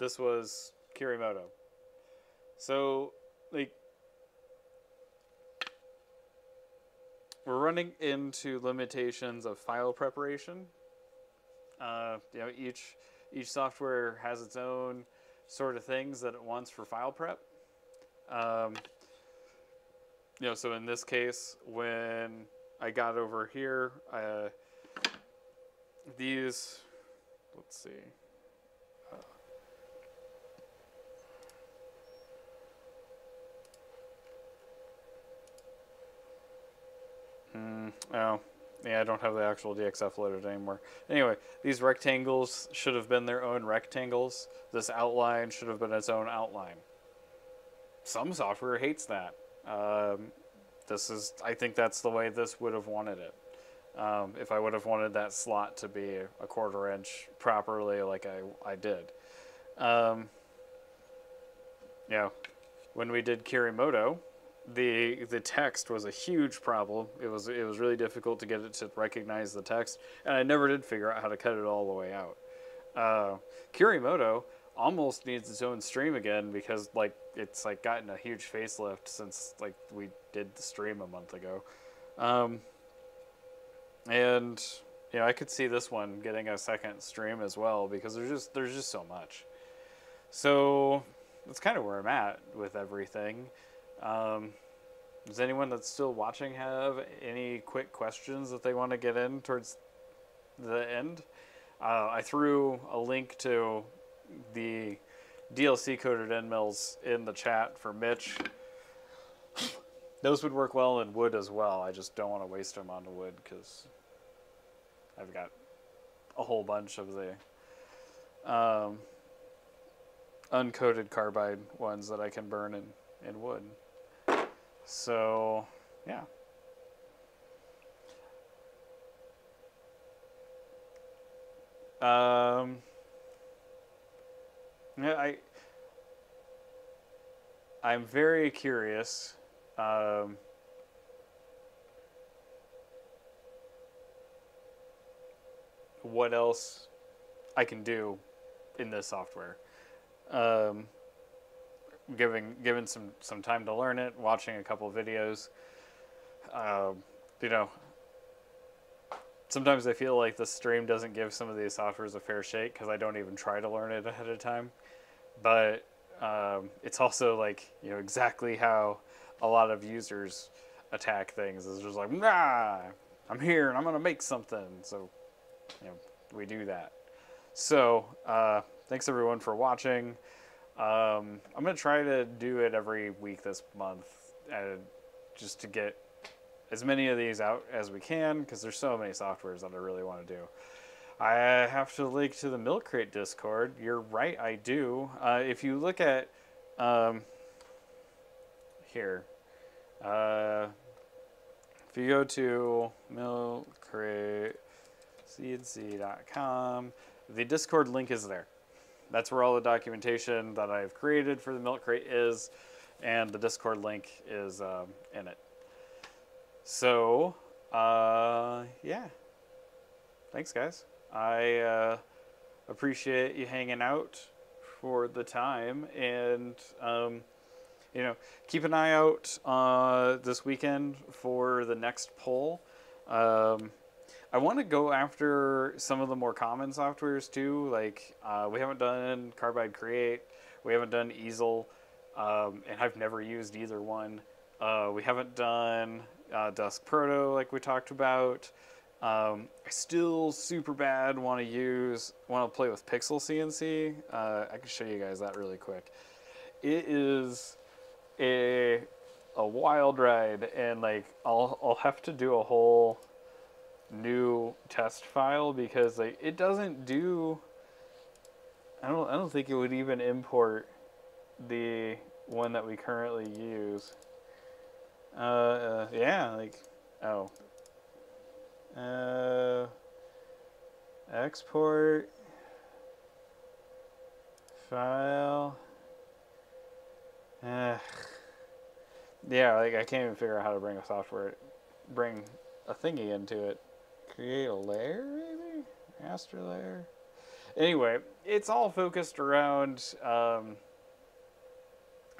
This was Kiri:Moto. So, like, we're running into limitations of file preparation. Uh, you know, each each software has its own sort of things that it wants for file prep. Um, you know, so in this case, when I got over here, uh, these, let's see. Mm, oh, yeah, I don't have the actual DXF loaded anymore. Anyway, these rectangles should have been their own rectangles. This outline should have been its own outline. Some software hates that. Um, this is, I think that's the way this would have wanted it. Um, if I would have wanted that slot to be a quarter inch properly like I, I did. Um, know, when we did Kiri:Moto, the the text was a huge problem. It was it was really difficult to get it to recognize the text, and I never did figure out how to cut it all the way out. Uh, Kiri:Moto almost needs its own stream again because like it's like gotten a huge facelift since like we did the stream a month ago, um, and you know I could see this one getting a second stream as well because there's just there's just so much. So that's kind of where I'm at with everything. Um, does anyone that's still watching have any quick questions that they want to get in towards the end? Uh, I threw a link to the DLC coated end mills in the chat for Mitch. Those would work well in wood as well. I just don't want to waste them on the wood because I've got a whole bunch of the um, uncoated carbide ones that I can burn in, in wood. So, yeah. Um, yeah, I, I'm very curious. Um, what else I can do in this software. Um, giving given some some time to learn it, watching a couple videos. Um, you know, sometimes I feel like the stream doesn't give some of these softwares a fair shake because I don't even try to learn it ahead of time. But um, it's also like you know exactly how a lot of users attack things. is just like nah, I'm here and I'm gonna make something. So you know we do that. So uh, thanks everyone for watching. Um, I'm gonna try to do it every week this month, uh, just to get as many of these out as we can, because there's so many softwares that I really want to do. I have to link to the Milk Crate Discord. You're right, I do. Uh, if you look at um, here, uh, if you go to milkcratecnc.com, the Discord link is there. That's where all the documentation that I've created for the Milk Crate is, and the Discord link is um, in it. So, uh, yeah. Thanks, guys. I uh, appreciate you hanging out for the time, and um, you know, keep an eye out uh, this weekend for the next poll. Um, I want to go after some of the more common softwares too. Like uh, we haven't done Carbide Create, we haven't done Easel, um, and I've never used either one. Uh, we haven't done uh, DeskProto like we talked about. Um, I still super bad want to use want to play with Pixel CNC. Uh, I can show you guys that really quick. It is a a wild ride, and like I'll I'll have to do a whole new test file because like it doesn't do. I don't I don't think it would even import the one that we currently use. Uh, uh yeah, like oh. Uh, export file. Uh, yeah, like I can't even figure out how to bring a software, bring a thingy into it. Create a layer, maybe master layer. Anyway, it's all focused around um,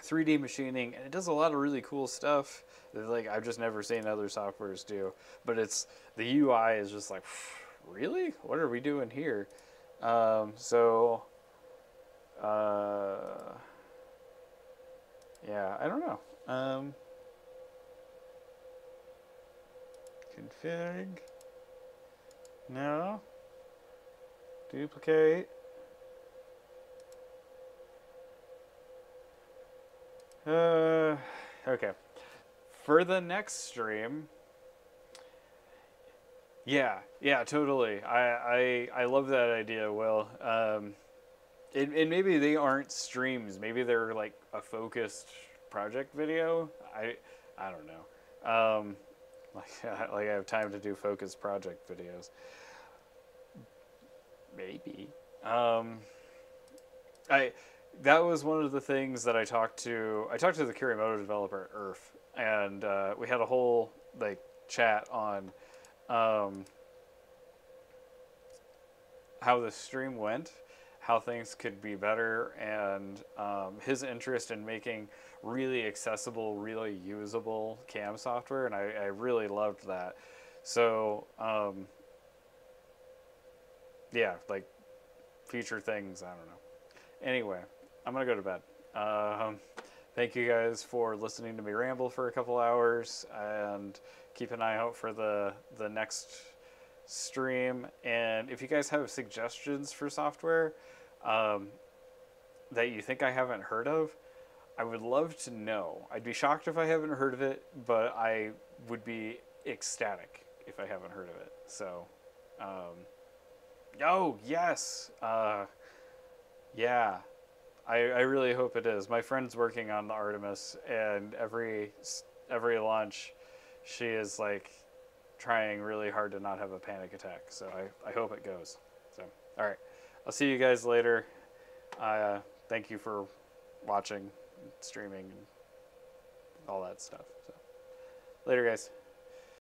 3D machining, and it does a lot of really cool stuff that like I've just never seen other softwares do. But it's the UI is just like, really, what are we doing here? Um, so, uh, yeah, I don't know. Um, config. No. Duplicate. Uh, okay. For the next stream, yeah, yeah, totally. I I, I love that idea, Will. Um, and, and maybe they aren't streams. Maybe they're like a focused project video. I I don't know. Um, like like I have time to do focused project videos. Maybe. Um, I that was one of the things that I talked to. I talked to the Kiri:Moto developer Earth, and uh, we had a whole like chat on um, how the stream went, how things could be better, and um, his interest in making really accessible, really usable cam software, and I, I really loved that. So, um, yeah, like future things. I don't know. Anyway, I'm gonna go to bed. Um, thank you guys for listening to me ramble for a couple hours, and keep an eye out for the the next stream. And if you guys have suggestions for software um, that you think I haven't heard of, I would love to know. I'd be shocked if I haven't heard of it, but I would be ecstatic if I haven't heard of it. So, um, oh yes, uh, yeah. I, I really hope it is. My friend's working on the Artemis, and every every launch, she is like trying really hard to not have a panic attack. So I, I hope it goes. So all right, I'll see you guys later. Uh, thank you for watching streaming and all that stuff. So later, guys.